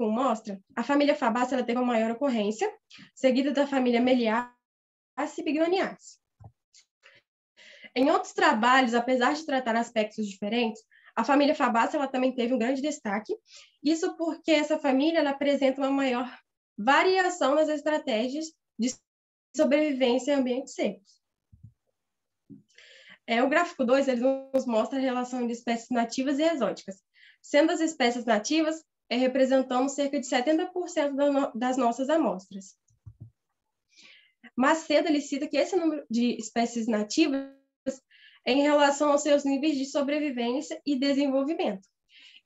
mostra, a família Fabácea teve uma maior ocorrência, seguida da família Meliaceae e Bignoniaceae. Em outros trabalhos, apesar de tratar aspectos diferentes, a família Fabácea ela também teve um grande destaque, isso porque essa família ela apresenta uma maior variação nas estratégias de sobrevivência em ambientes secos. É, o gráfico 2 ele nos mostra a relação de espécies nativas e exóticas, sendo as espécies nativas é, representando cerca de 70% das nossas amostras. Macedo ele cita que esse número de espécies nativas em relação aos seus níveis de sobrevivência e desenvolvimento.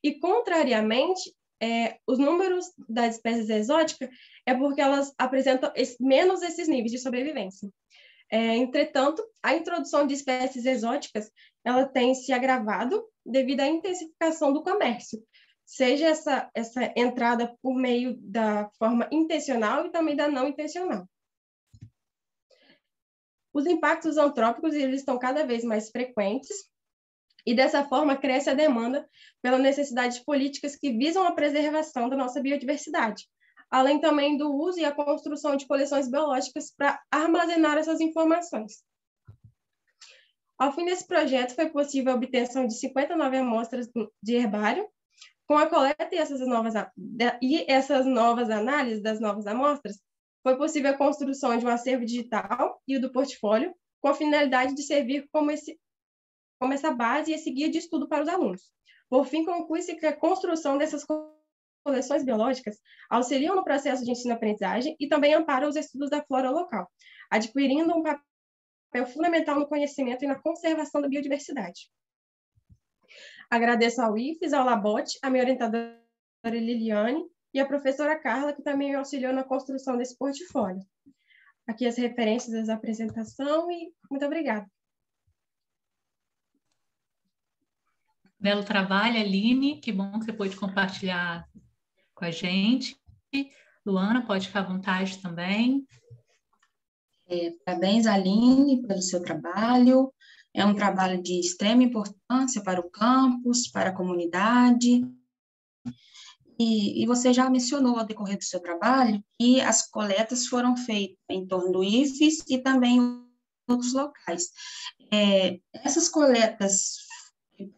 E, contrariamente, é, os números das espécies exóticas é porque elas apresentam menos esses níveis de sobrevivência. É, entretanto, a introdução de espécies exóticas ela tem se agravado devido à intensificação do comércio, seja essa, essa entrada por meio da forma intencional e também da não intencional. Os impactos antrópicos eles estão cada vez mais frequentes e dessa forma cresce a demanda pela necessidade de políticas que visam a preservação da nossa biodiversidade, além também do uso e a construção de coleções biológicas para armazenar essas informações. Ao fim desse projeto, foi possível a obtenção de 59 amostras de herbário. Com a coleta e essas novas, e essas novas análises das novas amostras, foi possível a construção de um acervo digital e o do portfólio, com a finalidade de servir como, esse, como essa base e esse guia de estudo para os alunos. Por fim, conclui-se que a construção dessas coleções biológicas auxiliam no processo de ensino-aprendizagem e também amparam os estudos da flora local, adquirindo um papel fundamental no conhecimento e na conservação da biodiversidade. Agradeço ao IFES, ao Labote, a minha orientadora Liliane e a professora Carla, que também me auxiliou na construção desse portfólio. Aqui as referências da apresentação e muito obrigada. Belo trabalho, Aline, que bom que você pôde compartilhar com a gente. Luana, pode ficar à vontade também. É, parabéns, Aline, pelo seu trabalho. É um trabalho de extrema importância para o campus, para a comunidade. E, e, você já mencionou ao decorrer do seu trabalho que as coletas foram feitas em torno do IFES e também em outros locais. É, essas coletas,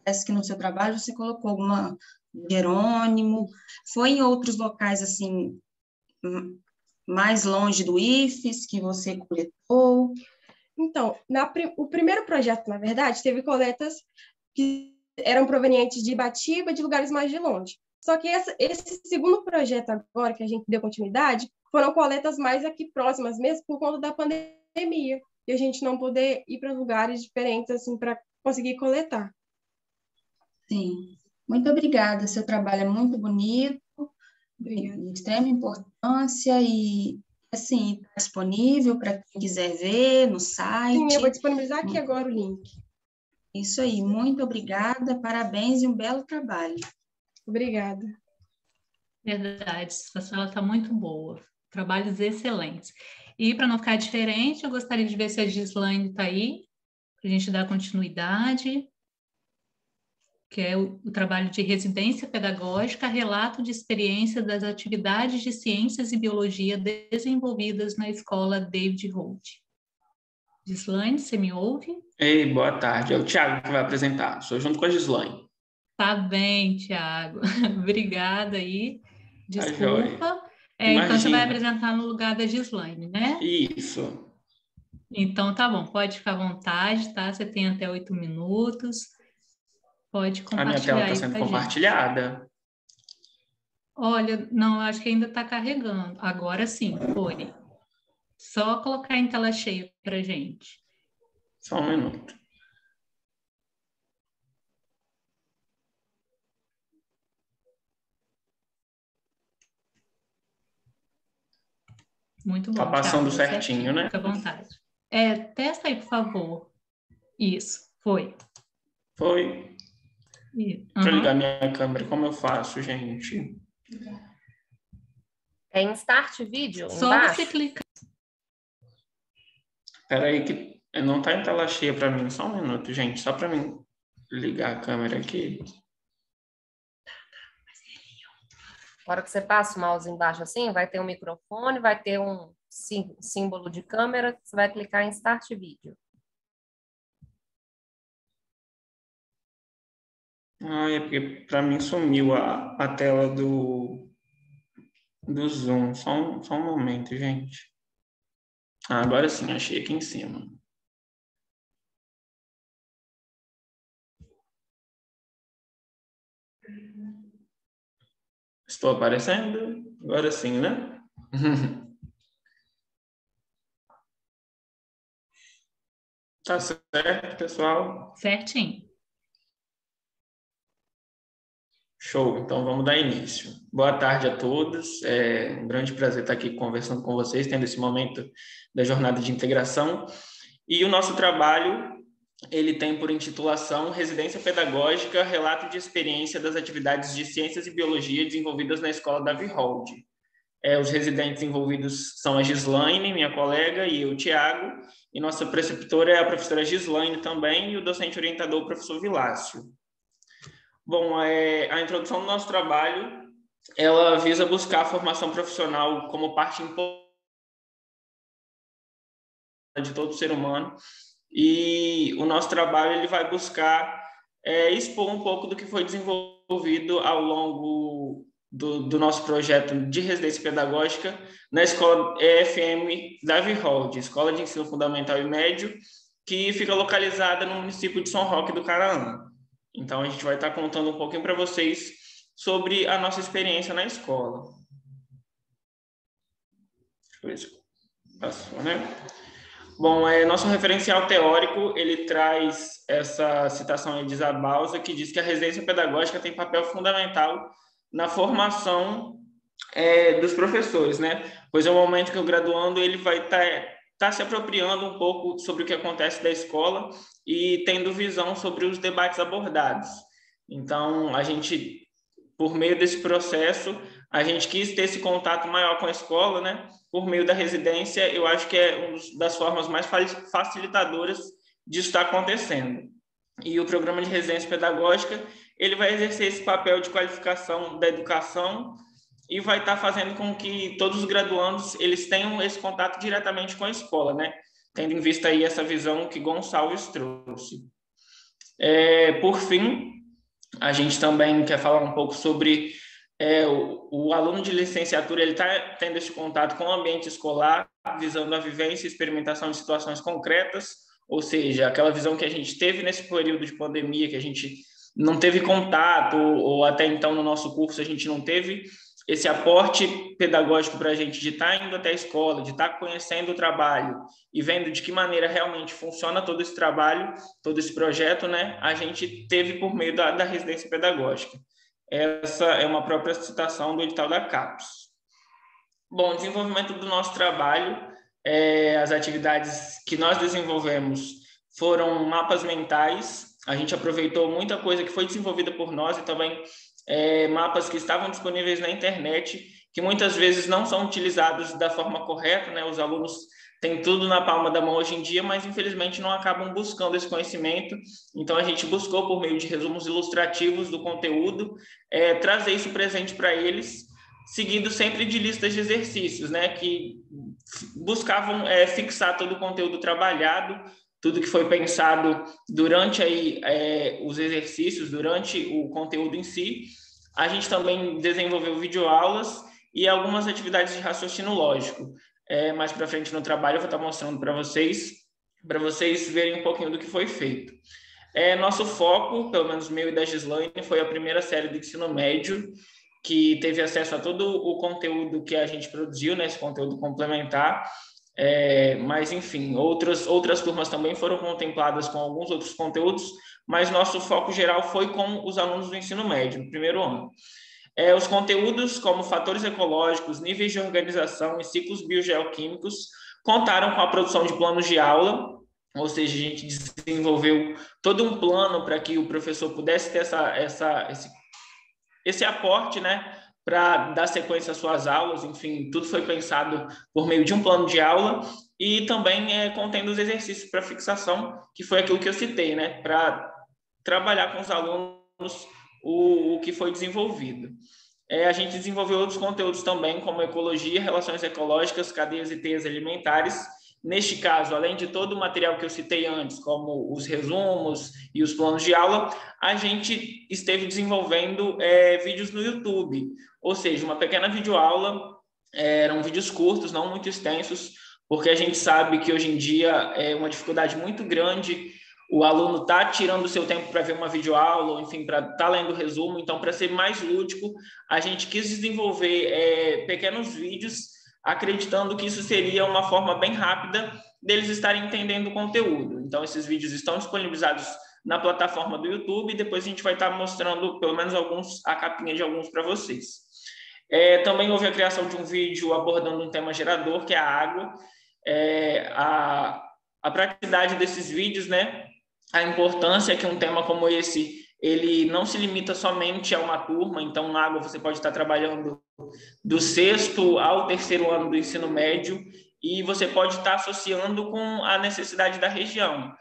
parece que no seu trabalho você colocou alguma Jerônimo, foi em outros locais assim mais longe do IFES que você coletou? Então, na, o primeiro projeto, na verdade, teve coletas que eram provenientes de Ibatiba, de lugares mais de longe. Só que essa, esse segundo projeto agora, que a gente deu continuidade, foram coletas mais aqui próximas mesmo, por conta da pandemia. E a gente não poder ir para lugares diferentes, assim, para conseguir coletar. Sim. Muito obrigada. Seu trabalho é muito bonito de extrema importância e assim, está disponível para quem quiser ver no site. Sim, eu vou disponibilizar aqui agora o link. Isso aí, muito obrigada, parabéns e um belo trabalho. Obrigada. Verdade, sua sala está muito boa, trabalhos excelentes. E para não ficar diferente, eu gostaria de ver se a Gislaine está aí, para a gente dar continuidade que é o, o, trabalho de residência pedagógica, relato de experiência das atividades de ciências e biologia desenvolvidas na escola David Holt. Gislaine, você me ouve? Ei, boa tarde. É o Tiago que vai apresentar. Sou junto com a Gislaine. Tá bem, Tiago. Obrigada aí. Tá Desculpa. É, então você vai apresentar no lugar da Gislaine, né? Isso. Então tá bom, pode ficar à vontade, tá? Você tem até oito minutos. Pode compartilhar. A minha tela está sendo compartilhada. Olha, não, acho que ainda está carregando. Agora sim, foi. Só colocar em tela cheia para gente. Só um minuto. Muito bom. Tá passando certinho, certinho, né? Fica à vontade. É, testa aí, por favor. Isso, foi. Foi. Deixa eu ligar minha câmera. Como eu faço, gente? É em Start Vídeo, Só embaixo. você clicar. Espera aí que não está em tela cheia para mim. Só um minuto, gente. Só para mim ligar a câmera aqui. Na hora que você passa o mouse embaixo assim, vai ter um microfone, vai ter um símbolo de câmera, você vai clicar em Start Vídeo. Ah, é porque para mim sumiu a, a tela do, do Zoom. Só um, só um momento, gente. Ah, agora sim, achei aqui em cima. Estou aparecendo? Agora sim, né? tá certo, pessoal? Certinho. Show, então vamos dar início. Boa tarde a todos, é um grande prazer estar aqui conversando com vocês, tendo esse momento da jornada de integração. E o nosso trabalho, ele tem por intitulação Residência Pedagógica, Relato de Experiência das Atividades de Ciências e Biologia desenvolvidas na Escola Davi Hold. É, os residentes envolvidos são a Gislaine, minha colega, e eu, Tiago, e nossa preceptora é a professora Gislaine também, e o docente orientador, o professor Vilácio. Bom, é, a introdução do nosso trabalho, ela visa buscar a formação profissional como parte importante de todo ser humano e o nosso trabalho ele vai buscar é, expor um pouco do que foi desenvolvido ao longo do, do, nosso projeto de residência pedagógica na escola EFM Davi Hold, Escola de Ensino Fundamental e Médio, que fica localizada no município de São Roque do Caraã. Então, a gente vai estar contando um pouquinho para vocês sobre a nossa experiência na escola. Passou, né? Bom, é, nosso referencial teórico, ele traz essa citação de Zabalza, que diz que a residência pedagógica tem papel fundamental na formação é, dos professores, né? Pois é o momento que o graduando ele vai estar tá, tá se apropriando um pouco sobre o que acontece da escola e tendo visão sobre os debates abordados. Então, a gente, por meio desse processo, a gente quis ter esse contato maior com a escola, né? Por meio da residência, eu acho que é uma das formas mais facilitadoras disso estar acontecendo. E o programa de residência pedagógica, ele vai exercer esse papel de qualificação da educação e vai estar fazendo com que todos os graduandos eles tenham esse contato diretamente com a escola, né? Tendo em vista aí essa visão que Gonçalves trouxe. É, por fim, a gente também quer falar um pouco sobre é, o, o, aluno de licenciatura ele está tendo esse contato com o ambiente escolar, visando a vivência e experimentação de situações concretas, ou seja, aquela visão que a gente teve nesse período de pandemia, que a gente não teve contato, ou até então no nosso curso a gente não teve esse aporte pedagógico para a gente de estar tá indo até a escola, de estar tá conhecendo o trabalho e vendo de que maneira realmente funciona todo esse trabalho, todo esse projeto, né? A gente teve por meio da, da residência pedagógica. Essa é uma própria citação do edital da CAPES. Bom, desenvolvimento do nosso trabalho, é, as atividades que nós desenvolvemos foram mapas mentais. A gente aproveitou muita coisa que foi desenvolvida por nós e também é, mapas que estavam disponíveis na internet, que muitas vezes não são utilizados da forma correta, né? Os alunos têm tudo na palma da mão hoje em dia, mas infelizmente não acabam buscando esse conhecimento. Então a gente buscou por meio de resumos ilustrativos do conteúdo é, trazer isso presente para eles, seguindo sempre de listas de exercícios, né? Que buscavam é, fixar todo o conteúdo trabalhado tudo que foi pensado durante aí, é, os exercícios, durante o conteúdo em si. A gente também desenvolveu videoaulas e algumas atividades de raciocínio lógico. É, mais para frente no trabalho eu vou estar mostrando para vocês, para vocês verem um pouquinho do que foi feito. É, nosso foco, pelo menos meu e da Gislaine, foi a primeira série do ensino médio, que teve acesso a todo o conteúdo que a gente produziu, né, esse conteúdo complementar, é, mas, enfim, outras, outras turmas também foram contempladas com alguns outros conteúdos, mas nosso foco geral foi com os alunos do ensino médio, no primeiro ano. É, os conteúdos, como fatores ecológicos, níveis de organização e ciclos biogeoquímicos, contaram com a produção de planos de aula, ou seja, a gente desenvolveu todo um plano para que o professor pudesse ter essa, essa, esse, esse aporte, né? para dar sequência às suas aulas, enfim, tudo foi pensado por meio de um plano de aula e também é, contendo os exercícios para fixação, que foi aquilo que eu citei, né, para trabalhar com os alunos o, o que foi desenvolvido. É, a gente desenvolveu outros conteúdos também, como ecologia, relações ecológicas, cadeias e teias alimentares, Neste caso, além de todo o material que eu citei antes, como os resumos e os planos de aula, a gente esteve desenvolvendo é, vídeos no YouTube, ou seja, uma pequena videoaula, é, eram vídeos curtos, não muito extensos, porque a gente sabe que hoje em dia é uma dificuldade muito grande o aluno está tirando o seu tempo para ver uma videoaula, enfim, para estar tá lendo resumo. Então, para ser mais lúdico, a gente quis desenvolver é, pequenos vídeos acreditando que isso seria uma forma bem rápida deles estarem entendendo o conteúdo. Então, esses vídeos estão disponibilizados na plataforma do YouTube e depois a gente vai estar mostrando pelo menos alguns, a capinha de alguns para vocês. É, também houve a criação de um vídeo abordando um tema gerador, que é a água. É, a, a praticidade desses vídeos, né? A importância que um tema como esse ele não se limita somente a uma turma, então na água você pode estar trabalhando do sexto ao terceiro ano do ensino médio e você pode estar associando com a necessidade da região.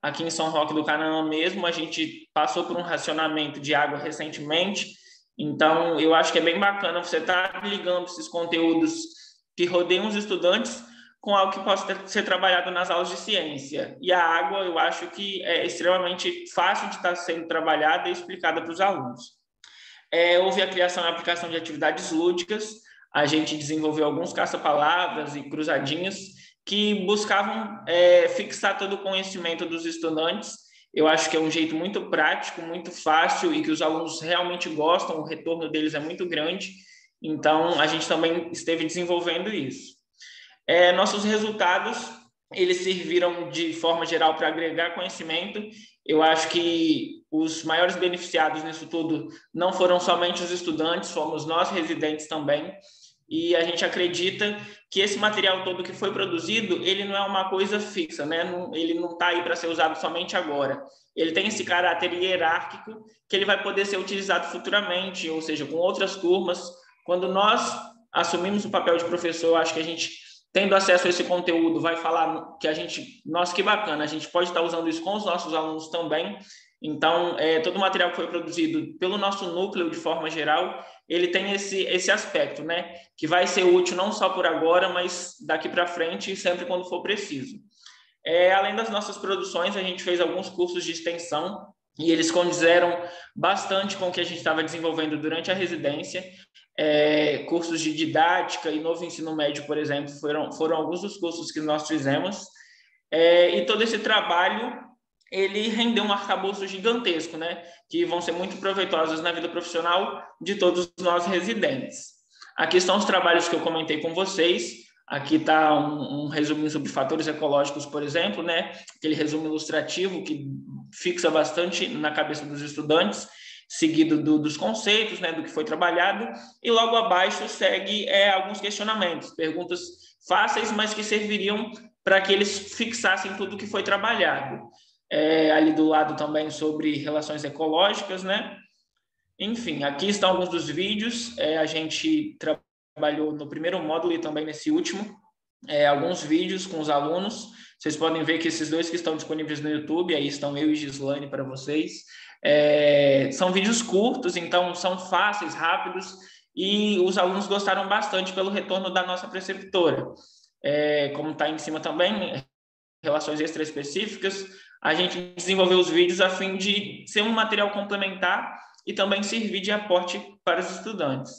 Aqui em São Roque do Canaã mesmo, a gente passou por um racionamento de água recentemente, então eu acho que é bem bacana você estar ligando esses conteúdos que rodeiam os estudantes com algo que possa ser trabalhado nas aulas de ciência. E a água, eu acho que é extremamente fácil de estar sendo trabalhada e explicada para os alunos. É, houve a criação e aplicação de atividades lúdicas, a gente desenvolveu alguns caça-palavras e cruzadinhas que buscavam é, fixar todo o conhecimento dos estudantes. Eu acho que é um jeito muito prático, muito fácil e que os alunos realmente gostam, o retorno deles é muito grande. Então, a gente também esteve desenvolvendo isso. É, nossos resultados eles serviram de forma geral para agregar conhecimento. Eu acho que os maiores beneficiados nisso tudo não foram somente os estudantes, fomos nós residentes também. E a gente acredita que esse material todo que foi produzido, ele não é uma coisa fixa, né? Ele não está aí para ser usado somente agora. Ele tem esse caráter hierárquico que ele vai poder ser utilizado futuramente, ou seja, com outras turmas. Quando nós assumimos o papel de professor, acho que a gente tendo acesso a esse conteúdo, vai falar que a gente, nossa, que bacana, a gente pode estar usando isso com os nossos alunos também. Então, é, todo o material que foi produzido pelo nosso núcleo, de forma geral, ele tem esse, esse aspecto, né? Que vai ser útil não só por agora, mas daqui para frente, sempre quando for preciso. É, além das nossas produções, a gente fez alguns cursos de extensão e eles condizeram bastante com o que a gente estava desenvolvendo durante a residência. É, cursos de didática e novo ensino médio, por exemplo, foram, foram alguns dos cursos que nós fizemos. É, e todo esse trabalho ele rendeu um arcabouço gigantesco, né? Que vão ser muito proveitosos na vida profissional de todos nós residentes. Aqui estão os trabalhos que eu comentei com vocês. Aqui está um, um resuminho sobre fatores ecológicos, por exemplo, né? Aquele resumo ilustrativo que fixa bastante na cabeça dos estudantes, seguido do, dos conceitos, né? Do que foi trabalhado. E logo abaixo segue é, alguns questionamentos, perguntas fáceis, mas que serviriam para que eles fixassem tudo que foi trabalhado é, ali do lado também sobre relações ecológicas, né? Enfim, aqui estão alguns dos vídeos. É, a gente trabalhou no primeiro módulo e também nesse último, é, alguns vídeos com os alunos. Vocês podem ver que esses dois que estão disponíveis no YouTube, aí estão eu e Gislaine para vocês. É, são vídeos curtos, então são fáceis, rápidos, e os alunos gostaram bastante pelo retorno da nossa preceptora. É, como está em cima também, relações extraespecíficas, a gente desenvolveu os vídeos a fim de ser um material complementar e também servir de aporte para os estudantes.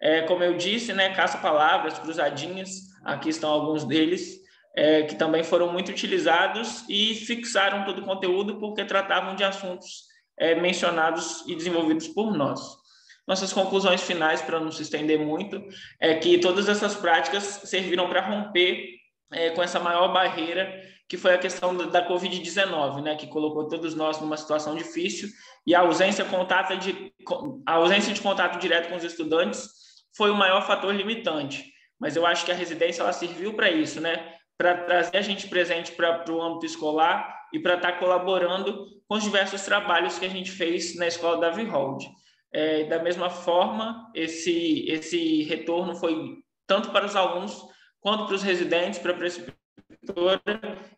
É, como eu disse, né, caça-palavras, cruzadinhas, aqui estão alguns deles, é, que também foram muito utilizados e fixaram todo o conteúdo porque tratavam de assuntos é, mencionados e desenvolvidos por nós. Nossas conclusões finais, para não se estender muito, é que todas essas práticas serviram para romper é, com essa maior barreira que foi a questão da Covid-19, né, que colocou todos nós numa situação difícil e a ausência, contato de, a ausência de contato direto com os estudantes foi o maior fator limitante. Mas eu acho que a residência ela serviu para isso, né, para trazer a gente presente para o âmbito escolar e para estar tá colaborando com os diversos trabalhos que a gente fez na escola da Vihold. É, da mesma forma, esse, esse retorno foi tanto para os alunos quanto para os residentes, para a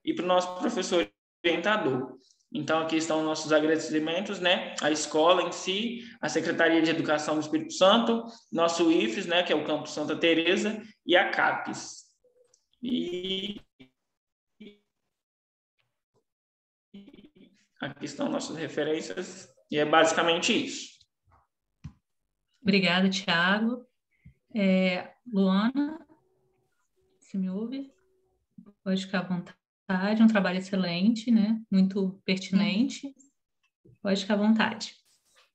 e para o nosso professor orientador. Então, aqui estão nossos agradecimentos, né? A escola em si, a Secretaria de Educação do Espírito Santo, nosso IFES, né? Que é o Campo Santa Teresa, e a CAPES. E aqui estão nossas referências, e é basicamente isso. Obrigada, Tiago. É, Luana, você me ouve? Pode ficar à vontade, um trabalho excelente, né? Muito pertinente. Pode ficar à vontade.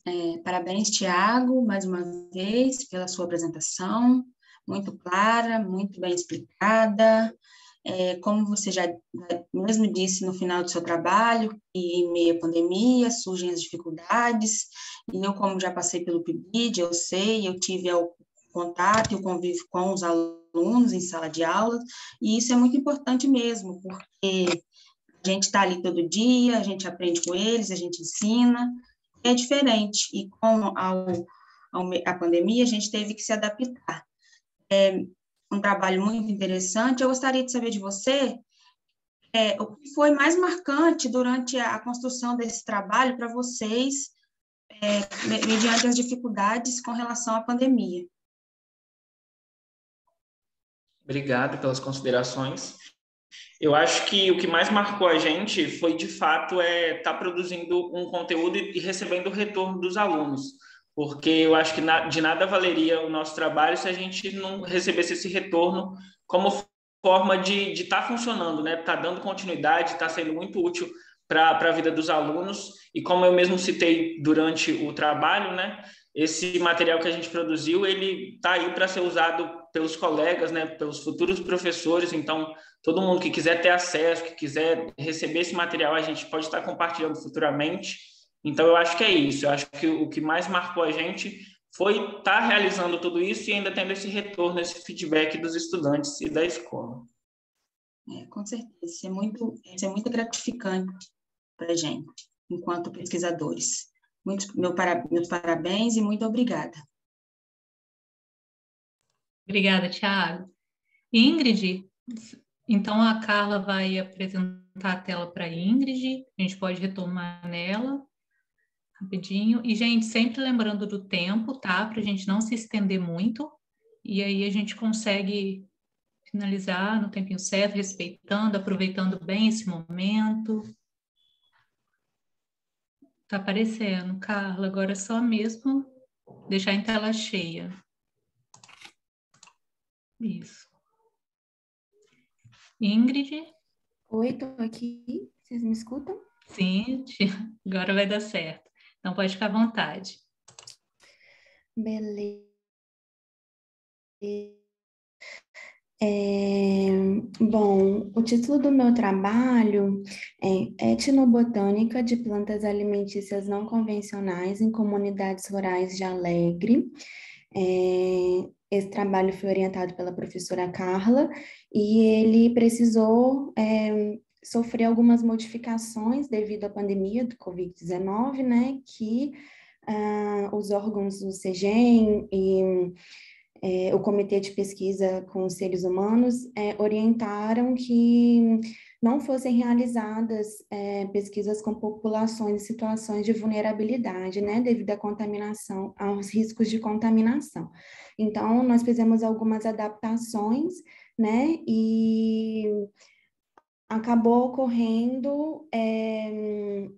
É, parabéns, Tiago, mais uma vez, pela sua apresentação, muito clara, muito bem explicada. É, como você já mesmo disse no final do seu trabalho, e em meio à pandemia surgem as dificuldades, e eu, como já passei pelo PIBID, eu sei, eu tive o contato e o convívio com os alunos alunos em sala de aula, e isso é muito importante mesmo, porque a gente está ali todo dia, a gente aprende com eles, a gente ensina, é diferente, e com ao, ao, a pandemia a gente teve que se adaptar. É um trabalho muito interessante, eu gostaria de saber de você é, o que foi mais marcante durante a construção desse trabalho para vocês, é, mediante as dificuldades com relação à pandemia. Obrigado pelas considerações. Eu acho que o que mais marcou a gente foi, de fato, é estar tá produzindo um conteúdo e recebendo o retorno dos alunos, porque eu acho que de nada valeria o nosso trabalho se a gente não recebesse esse retorno como forma de estar tá funcionando, né? Tá dando continuidade, está sendo muito útil para a vida dos alunos. E como eu mesmo citei durante o trabalho, né? esse material que a gente produziu, ele está aí para ser usado pelos colegas, né, pelos futuros professores. Então, todo mundo que quiser ter acesso, que quiser receber esse material, a gente pode estar compartilhando futuramente. Então, eu acho que é isso. Eu acho que o que mais marcou a gente foi estar tá realizando tudo isso e ainda tendo esse retorno, esse feedback dos estudantes e da escola. É, com certeza, isso é muito, isso é muito gratificante para a gente, enquanto pesquisadores. Muito, meu para, meus parabéns e muito obrigada. Obrigada, Tiago. Ingrid, então a Carla vai apresentar a tela para a Ingrid, a gente pode retomar nela rapidinho. E, gente, sempre lembrando do tempo, tá? Para a gente não se estender muito. E aí a gente consegue finalizar no tempinho certo, respeitando, aproveitando bem esse momento. Tá aparecendo, Carla. Agora é só mesmo deixar em tela cheia. Isso. Ingrid? Oi, tô aqui. Vocês me escutam? Sim, agora vai dar certo. Então pode ficar à vontade. Beleza. É, bom, o título do meu trabalho é Etnobotânica de Plantas Alimentícias Não Convencionais em Comunidades Rurais de Alegre. É, esse trabalho foi orientado pela professora Carla e ele precisou é, sofrer algumas modificações devido à pandemia do Covid-19, né, que ah, os órgãos do CEGEM e é, o Comitê de Pesquisa com os Seres Humanos é, orientaram que não fossem realizadas é, pesquisas com populações em situações de vulnerabilidade, né, devido à contaminação, aos riscos de contaminação. Então, nós fizemos algumas adaptações, né, e acabou ocorrendo é,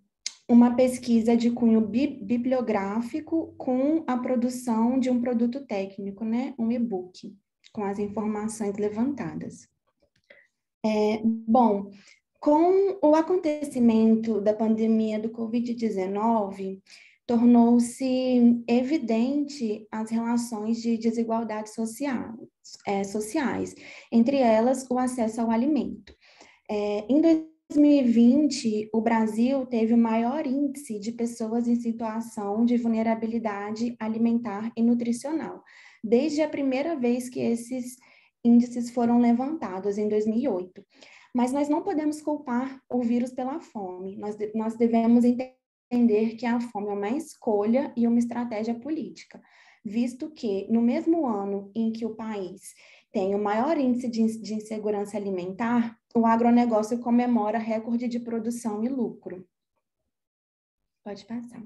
uma pesquisa de cunho bibliográfico com a produção de um produto técnico, né, um e-book, com as informações levantadas. É, bom, com o acontecimento da pandemia do Covid-19, tornou-se evidente as relações de desigualdade social, é, sociais, entre elas o acesso ao alimento. É, em 2020, o Brasil teve o maior índice de pessoas em situação de vulnerabilidade alimentar e nutricional, desde a primeira vez que esses índices foram levantados, em 2008. Mas nós não podemos culpar o vírus pela fome, nós, nós devemos entender que a fome é uma escolha e uma estratégia política, visto que, no mesmo ano em que o país tem o maior índice de, de insegurança alimentar, o agronegócio comemora recorde de produção e lucro. Pode passar.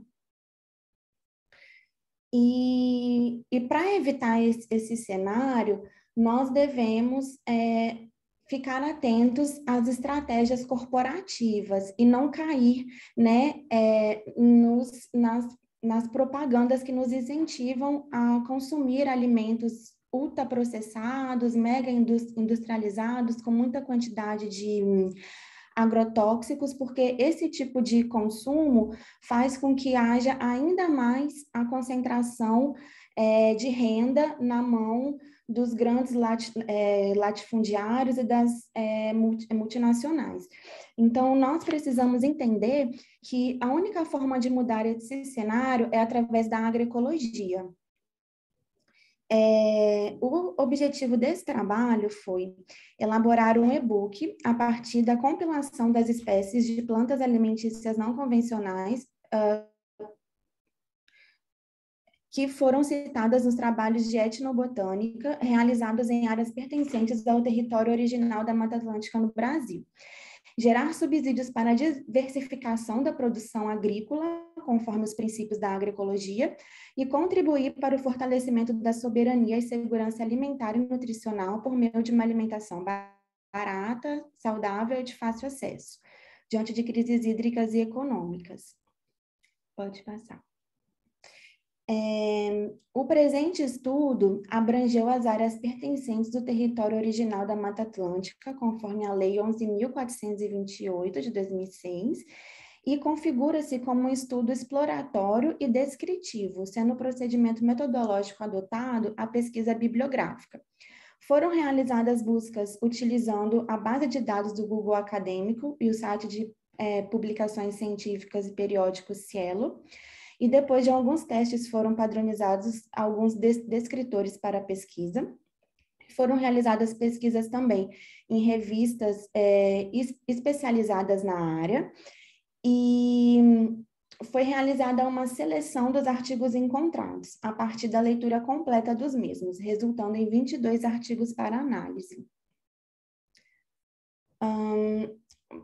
E, e para evitar esse, esse, cenário, nós devemos é, ficar atentos às estratégias corporativas e não cair né, é, nos, nas, nas propagandas que nos incentivam a consumir alimentos ultraprocessados, mega industrializados, com muita quantidade de agrotóxicos, porque esse tipo de consumo faz com que haja ainda mais a concentração é, de renda na mão dos grandes é, latifundiários e das é, multinacionais. Então, nós precisamos entender que a única forma de mudar esse cenário é através da agroecologia. É, o objetivo desse trabalho foi elaborar um e-book a partir da compilação das espécies de plantas alimentícias não convencionais uh, que foram citadas nos trabalhos de etnobotânica realizados em áreas pertencentes ao território original da Mata Atlântica no Brasil gerar subsídios para a diversificação da produção agrícola, conforme os princípios da agroecologia, e contribuir para o fortalecimento da soberania e segurança alimentar e nutricional por meio de uma alimentação barata, saudável e de fácil acesso, diante de crises hídricas e econômicas. Pode passar. É, o presente estudo abrangeu as áreas pertencentes do território original da Mata Atlântica, conforme a Lei 11.428 de 2006, e configura-se como um estudo exploratório e descritivo, sendo o procedimento metodológico adotado a pesquisa bibliográfica. Foram realizadas buscas utilizando a base de dados do Google Acadêmico e o site de é, publicações científicas e periódicos Cielo, e depois de alguns testes foram padronizados alguns des descritores para a pesquisa. Foram realizadas pesquisas também em revistas é, especializadas na área, e foi realizada uma seleção dos artigos encontrados, a partir da leitura completa dos mesmos, resultando em 22 artigos para análise. Um,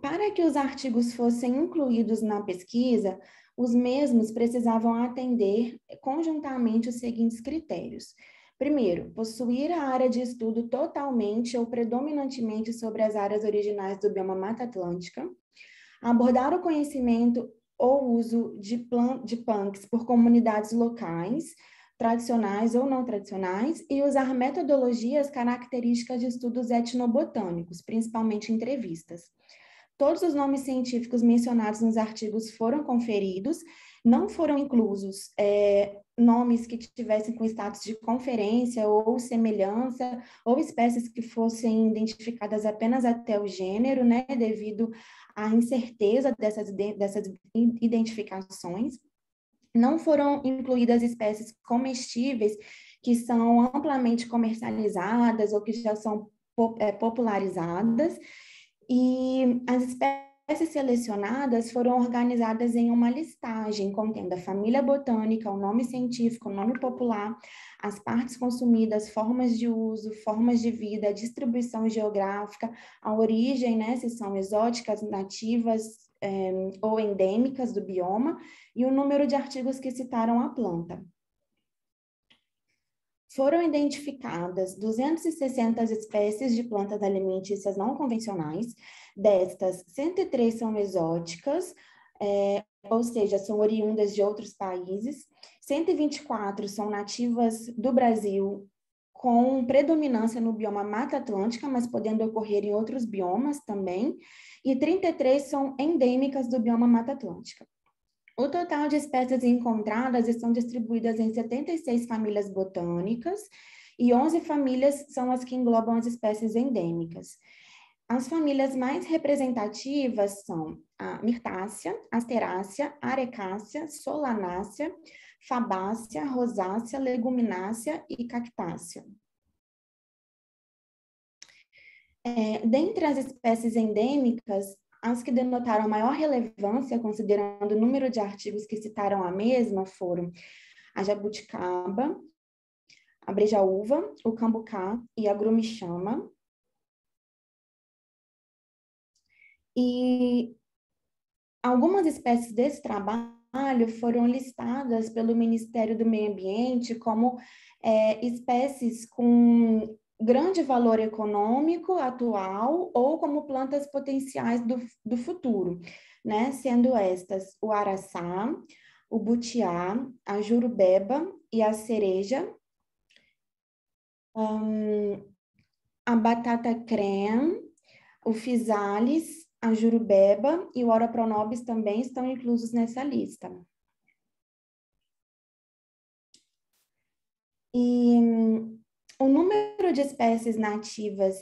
para que os artigos fossem incluídos na pesquisa, os mesmos precisavam atender conjuntamente os seguintes critérios. Primeiro, possuir a área de estudo totalmente ou predominantemente sobre as áreas originais do bioma Mata Atlântica, abordar o conhecimento ou uso de, plan de punks por comunidades locais, tradicionais ou não tradicionais, e usar metodologias características de estudos etnobotânicos, principalmente entrevistas. Todos os nomes científicos mencionados nos artigos foram conferidos, não foram inclusos é, nomes que tivessem com status de conferência ou semelhança, ou espécies que fossem identificadas apenas até o gênero, né, devido à incerteza dessas, dessas identificações. Não foram incluídas espécies comestíveis que são amplamente comercializadas ou que já são é, popularizadas, e as espécies selecionadas foram organizadas em uma listagem contendo a família botânica, o nome científico, o nome popular, as partes consumidas, formas de uso, formas de vida, distribuição geográfica, a origem, né, se são exóticas, nativas é, ou endêmicas do bioma, e o número de artigos que citaram a planta foram identificadas 260 espécies de plantas alimentícias não convencionais. Destas, 103 são exóticas, é, ou seja, são oriundas de outros países. 124 são nativas do Brasil, com predominância no bioma Mata Atlântica, mas podendo ocorrer em outros biomas também. E 33 são endêmicas do bioma Mata Atlântica. O total de espécies encontradas estão distribuídas em 76 famílias botânicas e 11 famílias são as que englobam as espécies endêmicas. As famílias mais representativas são a Mirtácea, Asterácea, Arecácea, Solanácea, Fabácea, Rosácea, Leguminácea e Cactácea. É, dentre as espécies endêmicas, as que denotaram maior relevância, considerando o número de artigos que citaram a mesma, foram a jabuticaba, a brejaúva, o cambucá e a grumichama. E algumas espécies desse trabalho foram listadas pelo Ministério do Meio Ambiente como é, espécies com grande valor econômico atual ou como plantas potenciais do, do futuro, né? Sendo estas o araçá, o butiá, a jurubeba e a cereja, um, a batata creme, o fisales, a jurubeba e o ora pronobis também estão inclusos nessa lista. E o número de espécies nativas,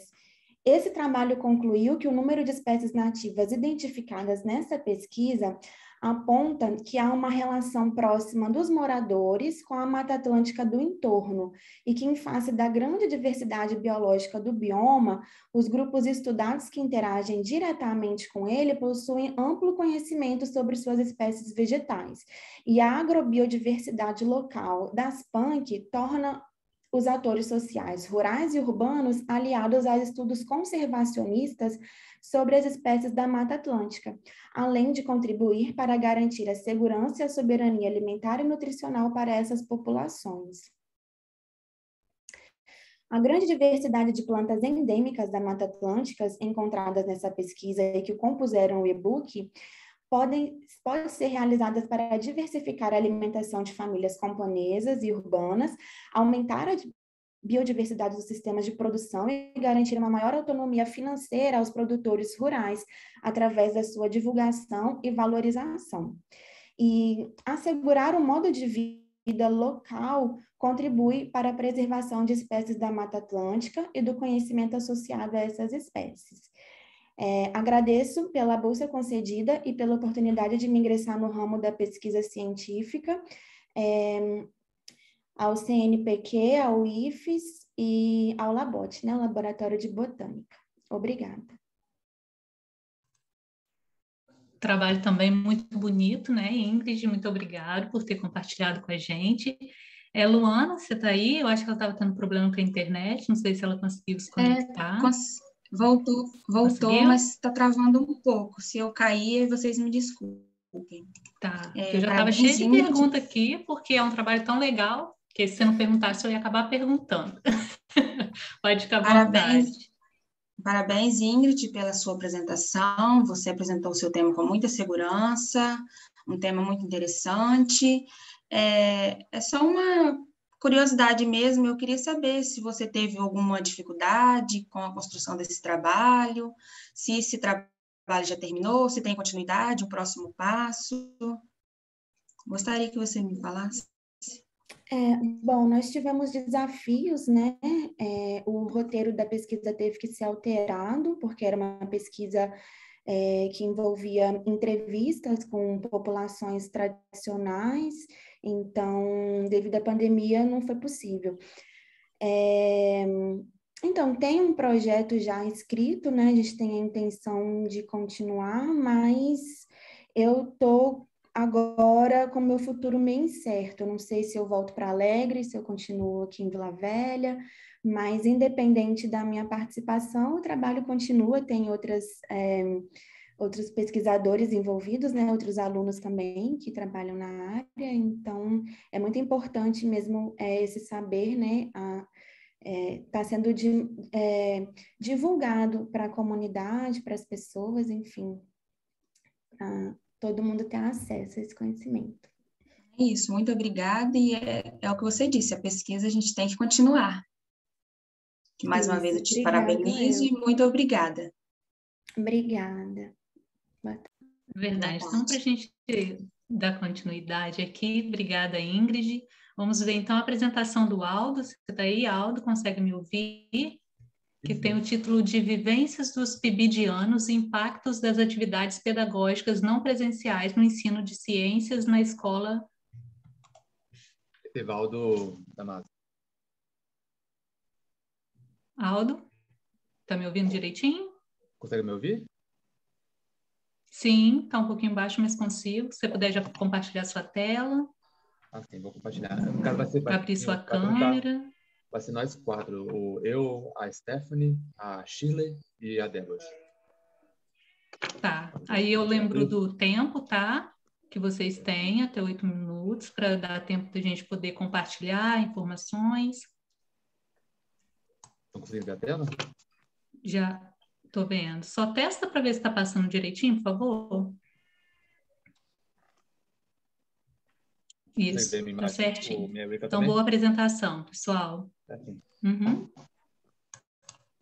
esse trabalho concluiu que o número de espécies nativas identificadas nessa pesquisa aponta que há uma relação próxima dos moradores com a Mata Atlântica do entorno e que, em face da grande diversidade biológica do bioma, os grupos estudados que interagem diretamente com ele possuem amplo conhecimento sobre suas espécies vegetais. E a agrobiodiversidade local das PANC torna os atores sociais rurais e urbanos aliados a estudos conservacionistas sobre as espécies da Mata Atlântica, além de contribuir para garantir a segurança e a soberania alimentar e nutricional para essas populações. A grande diversidade de plantas endêmicas da Mata Atlântica encontradas nessa pesquisa e que compuseram o e-book podem, podem ser realizadas para diversificar a alimentação de famílias camponesas e urbanas, aumentar a biodiversidade dos sistemas de produção e garantir uma maior autonomia financeira aos produtores rurais através da sua divulgação e valorização. E assegurar o modo de vida local contribui para a preservação de espécies da Mata Atlântica e do conhecimento associado a essas espécies. É, agradeço pela bolsa concedida e pela oportunidade de me ingressar no ramo da pesquisa científica, é, ao CNPq, ao IFES e ao Labot, né, o Laboratório de Botânica. Obrigada. Trabalho também muito bonito, né? Ingrid, muito obrigado por ter compartilhado com a gente. É, Luana, você está aí? Eu acho que ela estava tendo problema com a internet, não sei se ela conseguiu se é, conectar. É, cons Voltou, voltou, Conseguiu? mas está travando um pouco. Se eu cair, vocês me desculpem. Tá. É, eu já estava cheia de pergunta aqui, porque é um trabalho tão legal que se você não perguntasse, eu ia acabar perguntando. Pode ficar à Parabéns. vontade. Parabéns, Ingrid, pela sua apresentação. Você apresentou o seu tema com muita segurança, um tema muito interessante. É, é só uma curiosidade mesmo, eu queria saber se você teve alguma dificuldade com a construção desse trabalho, se esse trabalho já terminou, se tem continuidade, um próximo passo. Gostaria que você me falasse. É, bom, nós tivemos desafios, né? É, o roteiro da pesquisa teve que ser alterado, porque era uma pesquisa é, que envolvia entrevistas com populações tradicionais então, devido à pandemia, não foi possível. É... Então, tem um projeto já escrito, né? A gente tem a intenção de continuar, mas eu estou agora com meu futuro meio incerto. Não sei se eu volto para Alegre, se eu continuo aqui em Vila Velha, mas independente da minha participação, o trabalho continua, tem outras. É outros pesquisadores envolvidos, né, outros alunos também que trabalham na área, então é muito importante mesmo é, esse saber, né, está é, tá sendo di, é, divulgado para a comunidade, para as pessoas, enfim, para todo mundo ter acesso a esse conhecimento. É isso, muito obrigada, e é, é o que você disse, a pesquisa a gente tem que continuar. Mais isso, uma vez eu te parabenizo eu. e muito obrigada. Obrigada. Verdade. Então, para a gente dar continuidade aqui, obrigada, Ingrid. Vamos ver então a apresentação do Aldo. Você está aí, Aldo? Consegue me ouvir? Que tem o título de Vivências dos Pibidianos e Impactos das Atividades Pedagógicas Não Presenciais no Ensino de Ciências na Escola. Evaldo Damasio. Aldo, está me ouvindo direitinho? Consegue me ouvir? Sim, está um pouquinho baixo, mas consigo. Se você puder já compartilhar sua tela. Ah, sim, vou compartilhar. Caso, vai ser, vai, abrir sua câmera. Vai ser nós quatro. O, eu, a Stephanie, a Shirley e a Débora. Tá. Aí eu lembro do tempo, tá? Que vocês têm até oito minutos para dar tempo da gente poder compartilhar informações. Estão conseguindo ver a tela? Já. Tô vendo. Só testa para ver se está passando direitinho, por favor. Isso, tá certinho. Então, boa apresentação, pessoal. Uhum.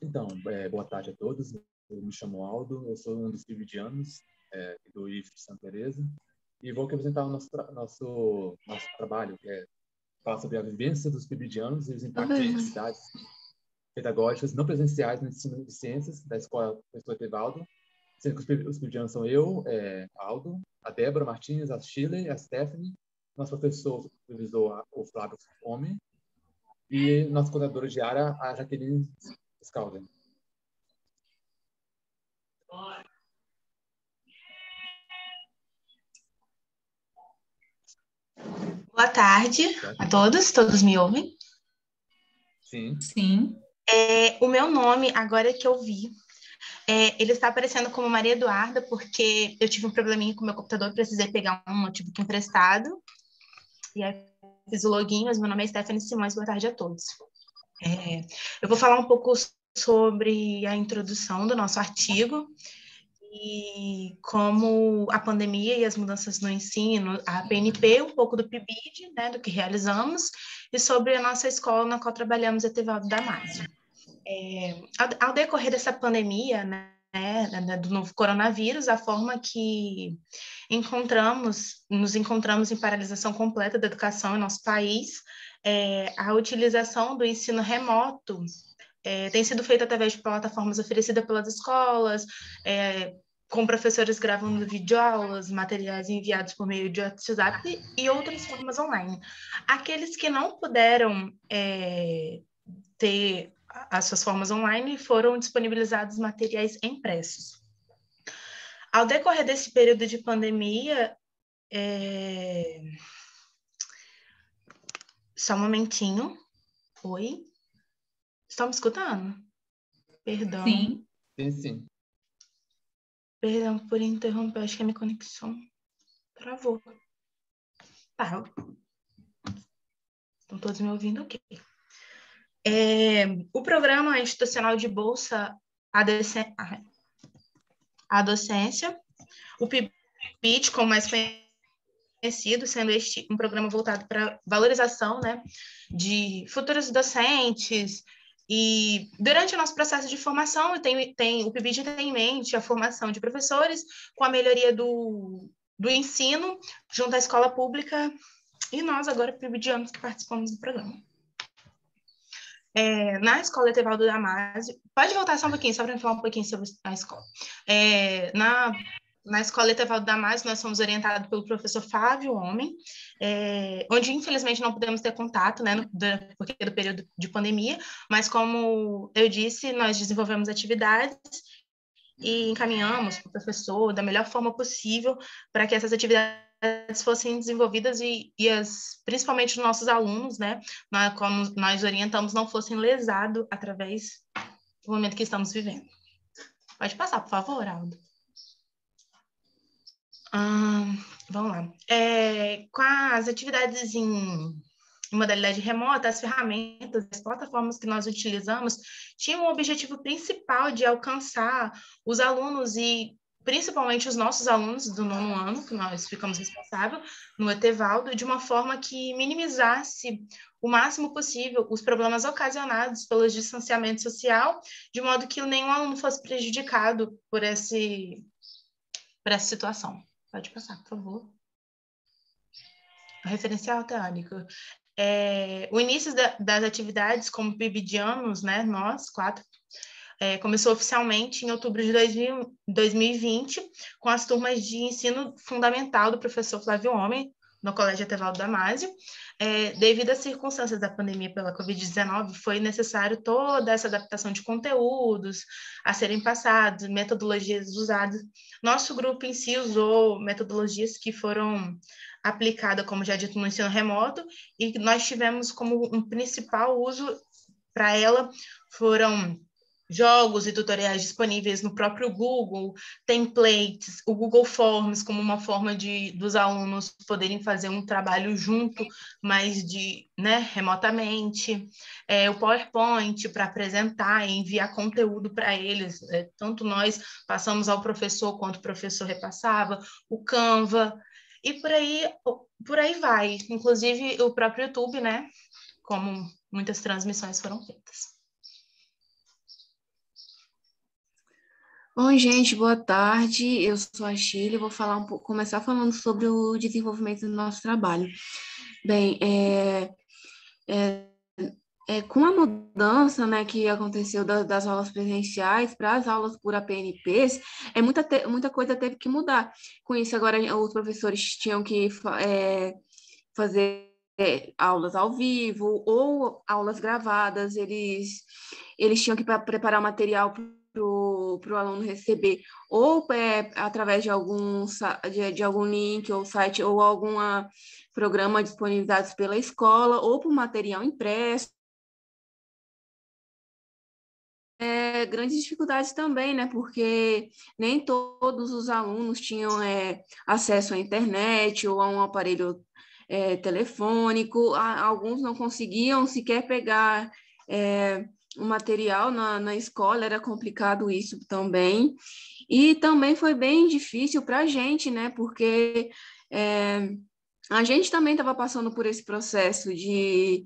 Então, é, boa tarde a todos. Eu me chamo Aldo, eu sou um dos vividianos é, do IF de Santa Teresa e vou apresentar o nosso, nosso, nosso trabalho, que é falar sobre a vivência dos pibidianos e os impactos uhum. das cidades pedagógicas não presenciais no ensino de ciências da Escola Professor Evaldo, sendo que os estudantes são eu, é, Aldo, a Débora Martins, a Chile, a Stephanie, nosso professor supervisor, o Flávio Homem, e nossa coordenadora de área, a Jaqueline Scalden. Boa tarde a todos, todos me ouvem? Sim. Sim. É, o meu nome, agora que eu vi, é, ele está aparecendo como Maria Eduarda, porque eu tive um probleminha com meu computador, precisei pegar um notebook emprestado. E aí fiz o login, mas meu nome é Stephanie Simões, boa tarde a todos. É, eu vou falar um pouco sobre a introdução do nosso artigo E como a pandemia e as mudanças no ensino, a PNP, um pouco do PIBID, né, do que realizamos, e sobre a nossa escola na qual trabalhamos, Etevaldo Damasio. É, ao, ao decorrer dessa pandemia, né, né, do novo coronavírus, a forma que encontramos, nos encontramos em paralisação completa da educação em nosso país, é, a utilização do ensino remoto é, tem sido feita através de plataformas oferecidas pelas escolas, é, com professores gravando videoaulas, materiais enviados por meio de WhatsApp e outras formas online. Aqueles que não puderam é, ter as suas formas online foram disponibilizados materiais impressos. Ao decorrer desse período de pandemia, é... só um momentinho. Oi? Estão me escutando? Perdão. Sim. Sim, sim. Perdão por interromper, acho que a minha conexão travou. Tá. Estão todos me ouvindo? Ok. É, o programa institucional de bolsa à docência, o PIBIT, como mais conhecido, sendo este um programa voltado para valorização né, de futuros docentes, e durante o nosso processo de formação, tem, tem, o PIBID tem em mente a formação de professores com a melhoria do, do ensino junto à escola pública. E nós, agora, PIBIDianos, que participamos do programa é, na escola Etevaldo Damasio, pode voltar só um pouquinho, só para falar um pouquinho sobre a escola. É, na, na escola Etevaldo Damasio, nós fomos orientados pelo professor Flávio Homem, é, onde infelizmente não pudemos ter contato, né, no, do, porque do período de pandemia, mas como eu disse, nós desenvolvemos atividades e encaminhamos para o professor da melhor forma possível para que essas atividades fossem desenvolvidas e, e as, principalmente os nossos alunos, né, nós, como nós orientamos, não fossem lesados através do momento que estamos vivendo. Pode passar, por favor, Aldo. Vamos lá. É, com as atividades em, em modalidade remota, as ferramentas, as plataformas que nós utilizamos tinham o objetivo principal de alcançar os alunos e principalmente os nossos alunos do nono ano, que nós ficamos responsáveis no Etevaldo, de uma forma que minimizasse o máximo possível os problemas ocasionados pelo distanciamento social, de modo que nenhum aluno fosse prejudicado por, esse, por essa situação. Pode passar, por favor. O referencial teórico. É, o início da, das atividades como PIBidianos, né, nós quatro, é, começou oficialmente em outubro de 2000, 2020, com as turmas de ensino fundamental do professor Flávio Homem, no Colégio Etevaldo Damasio. É, devido às circunstâncias da pandemia pela Covid-19, foi necessário toda essa adaptação de conteúdos a serem passados, metodologias usadas. Nosso grupo em si usou metodologias que foram aplicadas, como já dito, no ensino remoto, e nós tivemos como um principal uso para ela foram jogos e tutoriais disponíveis no próprio Google, templates, o Google Forms como uma forma de dos alunos poderem fazer um trabalho junto, mas de, né, remotamente, é, o PowerPoint para apresentar e enviar conteúdo para eles, é, tanto nós passamos ao professor quanto o professor repassava, o Canva e por aí por aí vai, inclusive o próprio YouTube, né, como muitas transmissões foram feitas. Bom, gente, boa tarde. Eu sou a Sheila e vou falar um pouco, começar falando sobre o desenvolvimento do nosso trabalho. Bem, é, é, é com a mudança né, que aconteceu das, das aulas presenciais para as aulas por APNPs, é muita, te, muita coisa teve que mudar. Com isso, agora os professores tinham que é, fazer é, aulas ao vivo ou aulas gravadas, eles, eles tinham que preparar material para o aluno receber ou é, através de algum, de, de, algum link ou site ou algum programa disponibilizados pela escola ou por material impresso. É, grandes dificuldades também, né? Porque nem todos os alunos tinham é, acesso à internet ou a um aparelho é, telefônico, alguns não conseguiam sequer pegar é, o material na, na escola, era complicado isso também. E também foi bem difícil para a gente, né? Porque é, a gente também estava passando por esse processo de,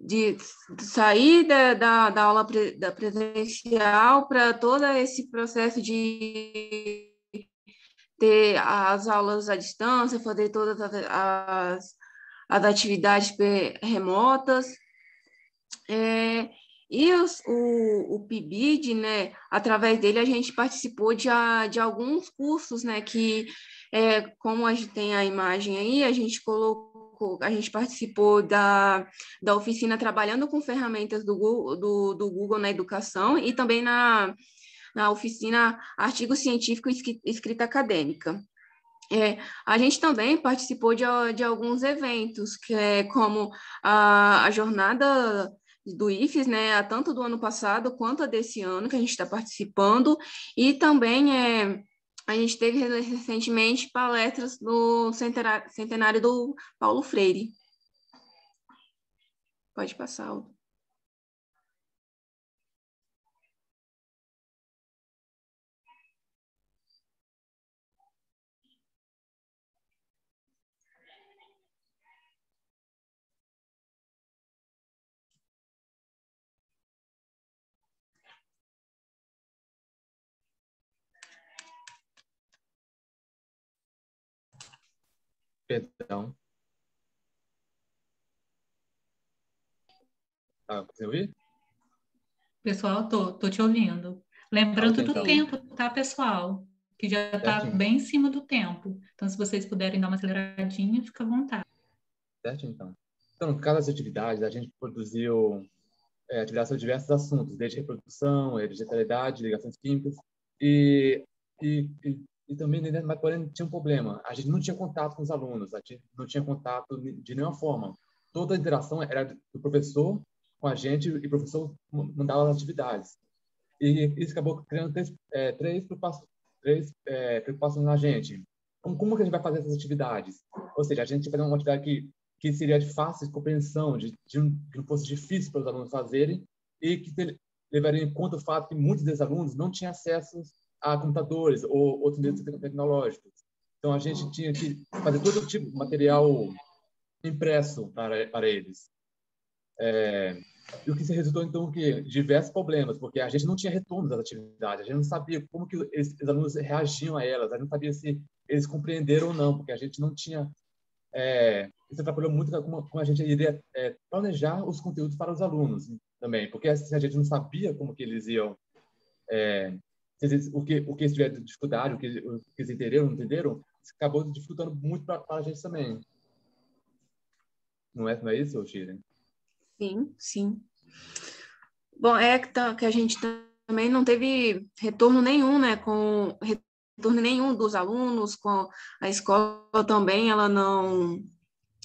de sair da, da, da aula pre, da presencial para todo esse processo de ter as aulas à distância, fazer todas as, as, atividades remotas. É, e os, o, o PIBID, né, através dele a gente participou de, a, de alguns cursos, né, que, é, como a gente tem a imagem aí, a gente colocou, a gente participou da, da oficina trabalhando com ferramentas do Google, do, do Google na educação e também na, na oficina Artigo Científico e Escrita Acadêmica. É, a gente também participou de, de alguns eventos, que é como a, a jornada do IFES, né, tanto do ano passado quanto a desse ano que a gente está participando, e também é, a gente teve recentemente palestras centenário, centenário do Paulo Freire. Pode passar, Aldo. Perdão. Tá, você ouvir? Pessoal, tô, tô te ouvindo. Lembrando do então. tempo, tá, pessoal? Que já está Certinho. bem em cima do tempo. Então, se vocês puderem dar uma aceleradinha, fica à vontade. Certo, então. Então, no caso das atividades, a gente produziu é, atividades sobre diversos assuntos, desde reprodução, hereditariedade, ligações químicas, e, e, e, e também, né, mas porém, tinha um problema. A gente não tinha contato com os alunos, a gente não tinha contato de nenhuma forma. Toda a interação era do professor com a gente, e o professor mandava as atividades. E isso acabou criando três, é, três preocupações, três, é, preocupações na gente. Como, como que a gente vai fazer essas atividades? Ou seja, a gente fazer uma atividade que que seria de fácil compreensão, de, de um, que não fosse difícil para os alunos fazerem e que te, levaria em conta o fato que muitos desses alunos não tinham acesso a computadores ou outros meios tecnológicos. Então, a gente tinha que fazer todo tipo de material impresso para, para eles. É, e o que se resultou, então, que diversos problemas, porque a gente não tinha retorno das atividades, a gente não sabia como que esses alunos reagiam a elas, a gente não sabia se eles compreenderam ou não, porque a gente não tinha é, isso atrapalhou muito como, como a gente iria é, planejar os conteúdos para os alunos também, porque se a gente não sabia como que eles iam, é, o que o que eles dificuldade, o que, o que eles entenderam, não entenderam, acabou dificultando muito para a gente também. Não é, não é isso, Shirley? Sim, sim. Bom, é tá, que a gente também não teve retorno nenhum, né, com retorno nenhum dos alunos, com a escola também, ela não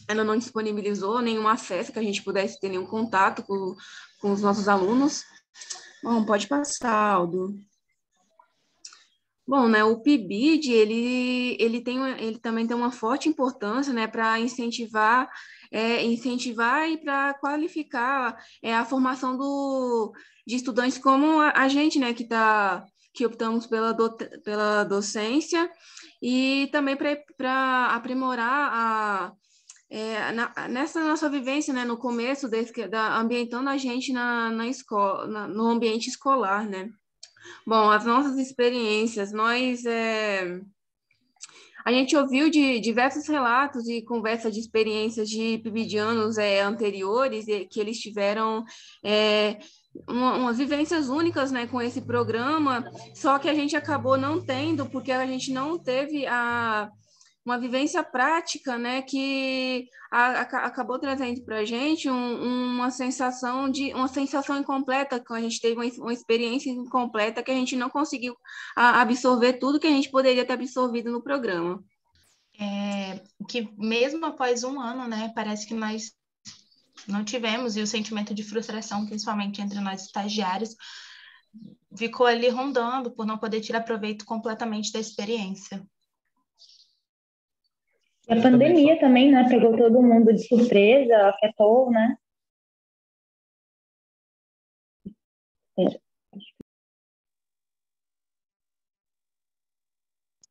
ela não disponibilizou nenhum acesso que a gente pudesse ter nenhum contato com, com os nossos alunos. Bom, pode passar, Aldo. Bom, né, o PIBID, ele, ele, tem, ele também tem uma forte importância, né, para incentivar, é, incentivar e para qualificar é, a formação do, de estudantes como a, a gente, né, que está que optamos pela, do, pela docência e também para aprimorar a, é, na, nessa nossa vivência, né, no começo, desse, da, ambientando a gente na, na escola, na, no ambiente escolar, né? Bom, as nossas experiências, nós... É, a gente ouviu de diversos relatos e conversas de experiências de pibidianos é, anteriores que eles tiveram é, uma, umas vivências únicas né, com esse programa, só que a gente acabou não tendo, porque a gente não teve a, uma vivência prática né, que a, a, acabou trazendo para a gente um, uma sensação de uma sensação incompleta, que a gente teve uma, uma experiência incompleta que a gente não conseguiu a, absorver tudo que a gente poderia ter absorvido no programa. É, que mesmo após um ano, né, parece que nós não tivemos, e o sentimento de frustração, principalmente entre nós estagiários, ficou ali rondando por não poder tirar proveito completamente da experiência. E a pandemia também, né, pegou todo mundo de surpresa, afetou, né? Era.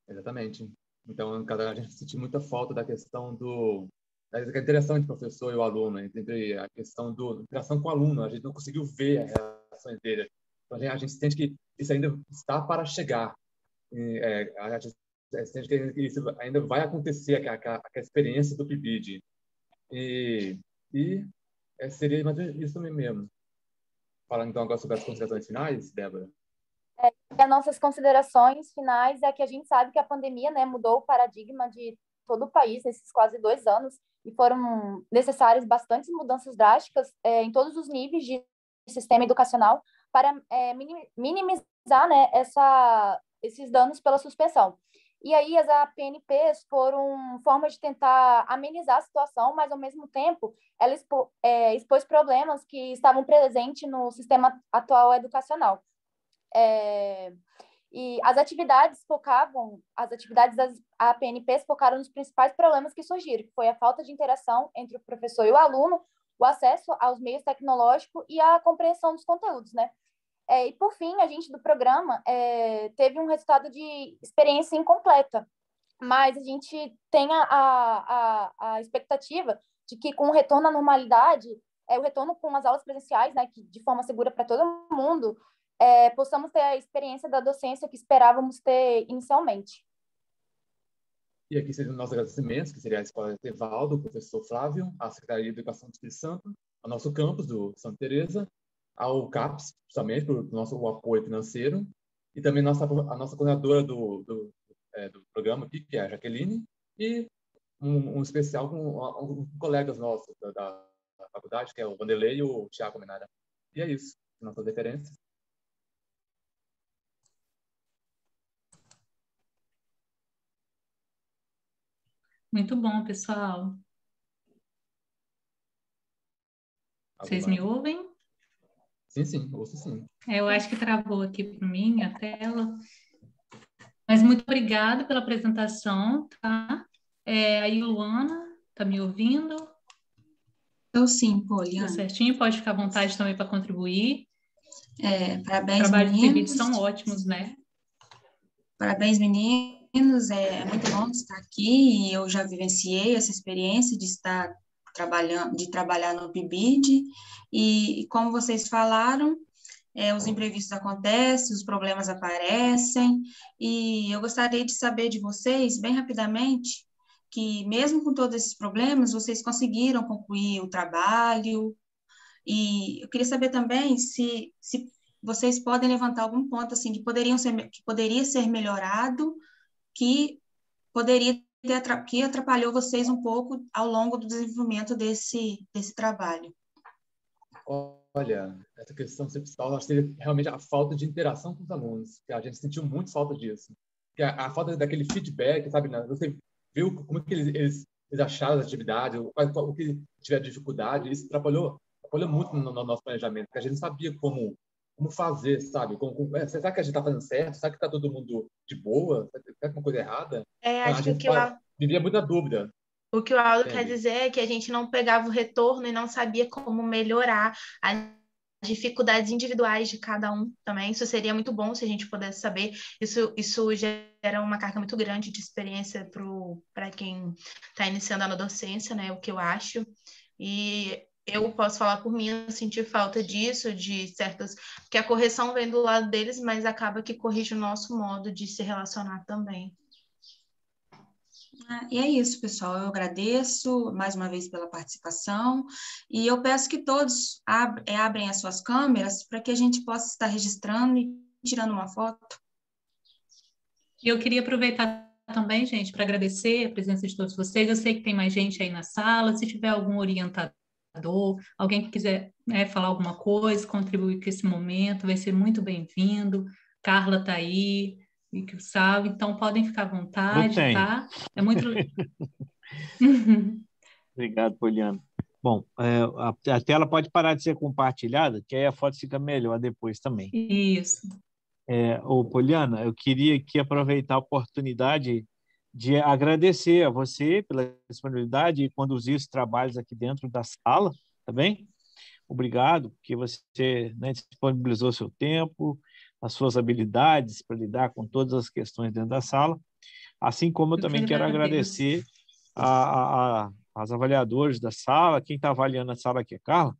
Exatamente. Então, cada a gente sentiu muita falta da questão do da interação entre o professor e o aluno, entre a questão do interação com o aluno. A gente não conseguiu ver a relação dele. Então, a gente, a gente sente que isso ainda está para chegar. E, é, a gente sente que isso ainda vai acontecer, a, a, a experiência do PIBID. E, e é, seria mais isso mesmo. Falando então agora sobre as considerações finais, Débora. É, as nossas considerações finais é que a gente sabe que a pandemia né, mudou o paradigma de todo o país nesses quase dois anos e foram necessárias bastantes mudanças drásticas é, em todos os níveis de sistema educacional para é, minimizar né, essa, esses danos pela suspensão. E aí as APNPs foram formas de tentar amenizar a situação, mas ao mesmo tempo ela é, expôs problemas que estavam presentes no sistema atual educacional. É, e as atividades focavam, as atividades das APNPs focaram nos principais problemas que surgiram, que foi a falta de interação entre o professor e o aluno, o acesso aos meios tecnológicos e a compreensão dos conteúdos, né? É, e, por fim, a gente do programa é, teve um resultado de experiência incompleta, mas a gente tem a, a, a expectativa de que, com o retorno à normalidade, é, o retorno com as aulas presenciais, né, que, de forma segura para todo mundo, é, possamos ter a experiência da docência que esperávamos ter inicialmente. E aqui seriam nossos agradecimentos, que seria a Escola Tevaldo, o professor Flávio, a Secretaria de Educação do Espírito Santo, ao nosso campus do Santa Teresa, ao CAPS, justamente, pelo nosso apoio financeiro, e também nossa, a nossa coordenadora do, do, é, do programa aqui, que é a Jaqueline, e um, um especial com, um, colegas nossos da, da, faculdade, que é o Vanderlei e o Tiago Menara. E é isso, nossas referências. Muito bom, pessoal. Vocês me ouvem? Sim, sim, ouço sim. É, eu acho que travou aqui para mim a tela. Mas muito obrigada pela apresentação, tá? É, aí, Luana, tá me ouvindo? Eu sim, Poliana. Tá certinho, pode ficar à vontade também para contribuir. É, parabéns, Trabalhos meninos. são ótimos, né? Parabéns, meninos. É muito bom estar aqui e eu já vivenciei essa experiência de estar trabalhando, de trabalhar no PIBID, e, como vocês falaram, é, os imprevistos acontecem, os problemas aparecem, e eu gostaria de saber de vocês, bem rapidamente, que mesmo com todos esses problemas, vocês conseguiram concluir o trabalho, e eu queria saber também se, se vocês podem levantar algum ponto assim que poderiam ser que poderia ser melhorado, que poderia que atrapalhou vocês um pouco ao longo do desenvolvimento desse, desse trabalho? Olha, essa questão principal, acho que realmente a falta de interação com os alunos, que a gente sentiu muito falta disso. Que a, a falta daquele feedback, sabe? Né? Você viu como que eles, eles, eles acharam as atividades, o, o que tiver dificuldade, isso atrapalhou, atrapalhou muito no, no nosso planejamento, porque a gente não sabia como como fazer, sabe? Como, como, é, será que a gente está fazendo certo? Será que está todo mundo de boa? Será que tem alguma coisa errada? É, acho a que o vivia muito na dúvida. O que o Aldo quer dizer é que a gente não pegava o retorno e não sabia como melhorar as dificuldades individuais de cada um também. Isso seria muito bom se a gente pudesse saber. Isso, isso gera uma carga muito grande de experiência para quem está iniciando na docência, né? O que eu acho. E eu posso falar por mim, eu senti falta disso, de certas. Porque a correção vem do lado deles, mas acaba que corrige o nosso modo de se relacionar também. Ah, e é isso, pessoal. Eu agradeço mais uma vez pela participação e eu peço que todos ab eh, abrem as suas câmeras para que a gente possa estar registrando e tirando uma foto. E eu queria aproveitar também, gente, para agradecer a presença de todos vocês. Eu sei que tem mais gente aí na sala. Se tiver algum orientador alguém que quiser né, falar alguma coisa, contribuir com esse momento, vai ser muito bem-vindo. Carla está aí, e que sabe, então podem ficar à vontade, tá? É muito. Obrigado, Poliana. Bom, é, a, a, tela pode parar de ser compartilhada, que aí a foto fica melhor depois também. Isso. É, ô, Poliana, eu queria aqui aproveitar a oportunidade de agradecer a você pela disponibilidade e conduzir os trabalhos aqui dentro da sala, tá bem? obrigado, porque você né, disponibilizou seu tempo, as suas habilidades para lidar com todas as questões dentro da sala. Assim como eu, eu também quero agradecer a, a, a, as avaliadores da sala. Quem está avaliando a sala aqui é Carla?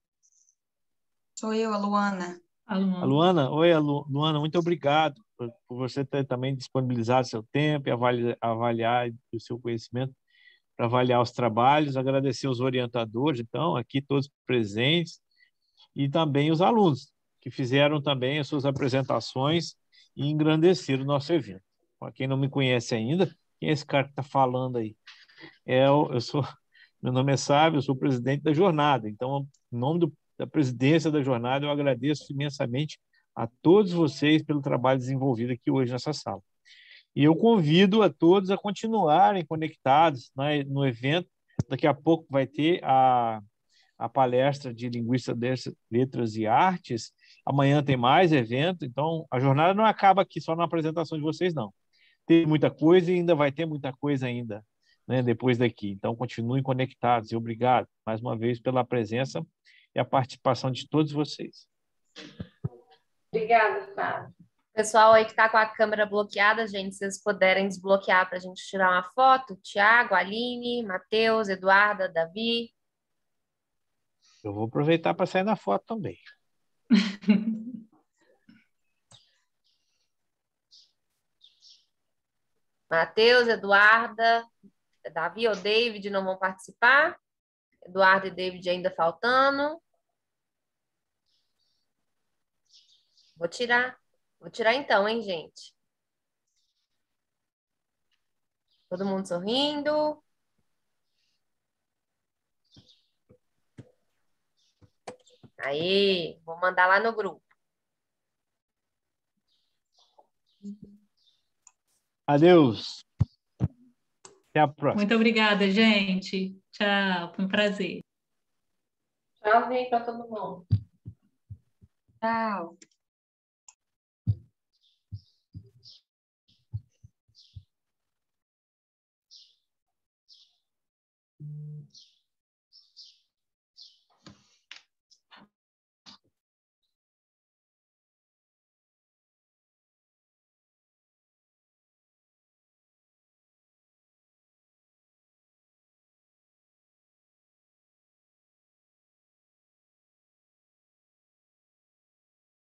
Sou eu, a Luana. A Luana. A Luana? Oi, Luana, muito obrigado por, por, você ter também disponibilizado seu tempo e avaliar, avaliar o seu conhecimento para avaliar os trabalhos. Agradecer os orientadores, então, aqui todos presentes, e também os alunos, que fizeram também as suas apresentações e engrandeceram o nosso evento. Para quem não me conhece ainda, quem é esse cara que está falando aí? É, eu sou, meu nome é Sábio, eu sou presidente da jornada. Então, em nome do, da presidência da jornada, eu agradeço imensamente a todos vocês pelo trabalho desenvolvido aqui hoje nessa sala. E eu convido a todos a continuarem conectados né, no evento. Daqui a pouco vai ter a, a palestra de Linguista, Letras e Artes. Amanhã tem mais evento. Então, a jornada não acaba aqui só na apresentação de vocês, não. Tem muita coisa e ainda vai ter muita coisa ainda né, depois daqui. Então, continuem conectados e obrigado mais uma vez pela presença e a participação de todos vocês. Obrigada, Fábio. Pessoal aí que está com a câmera bloqueada, gente, se vocês puderem desbloquear para a gente tirar uma foto. Tiago, Aline, Matheus, Eduarda, Davi. Eu vou aproveitar para sair na foto também. Matheus, Eduarda, Davi ou David não vão participar. Eduardo e David ainda faltando. Vou tirar. Vou tirar então, hein, gente? Todo mundo sorrindo. Aí, vou mandar lá no grupo. Adeus. Até a próxima. Muito obrigada, gente. Tchau, foi um prazer. Tchauzinho para todo mundo. Tchau.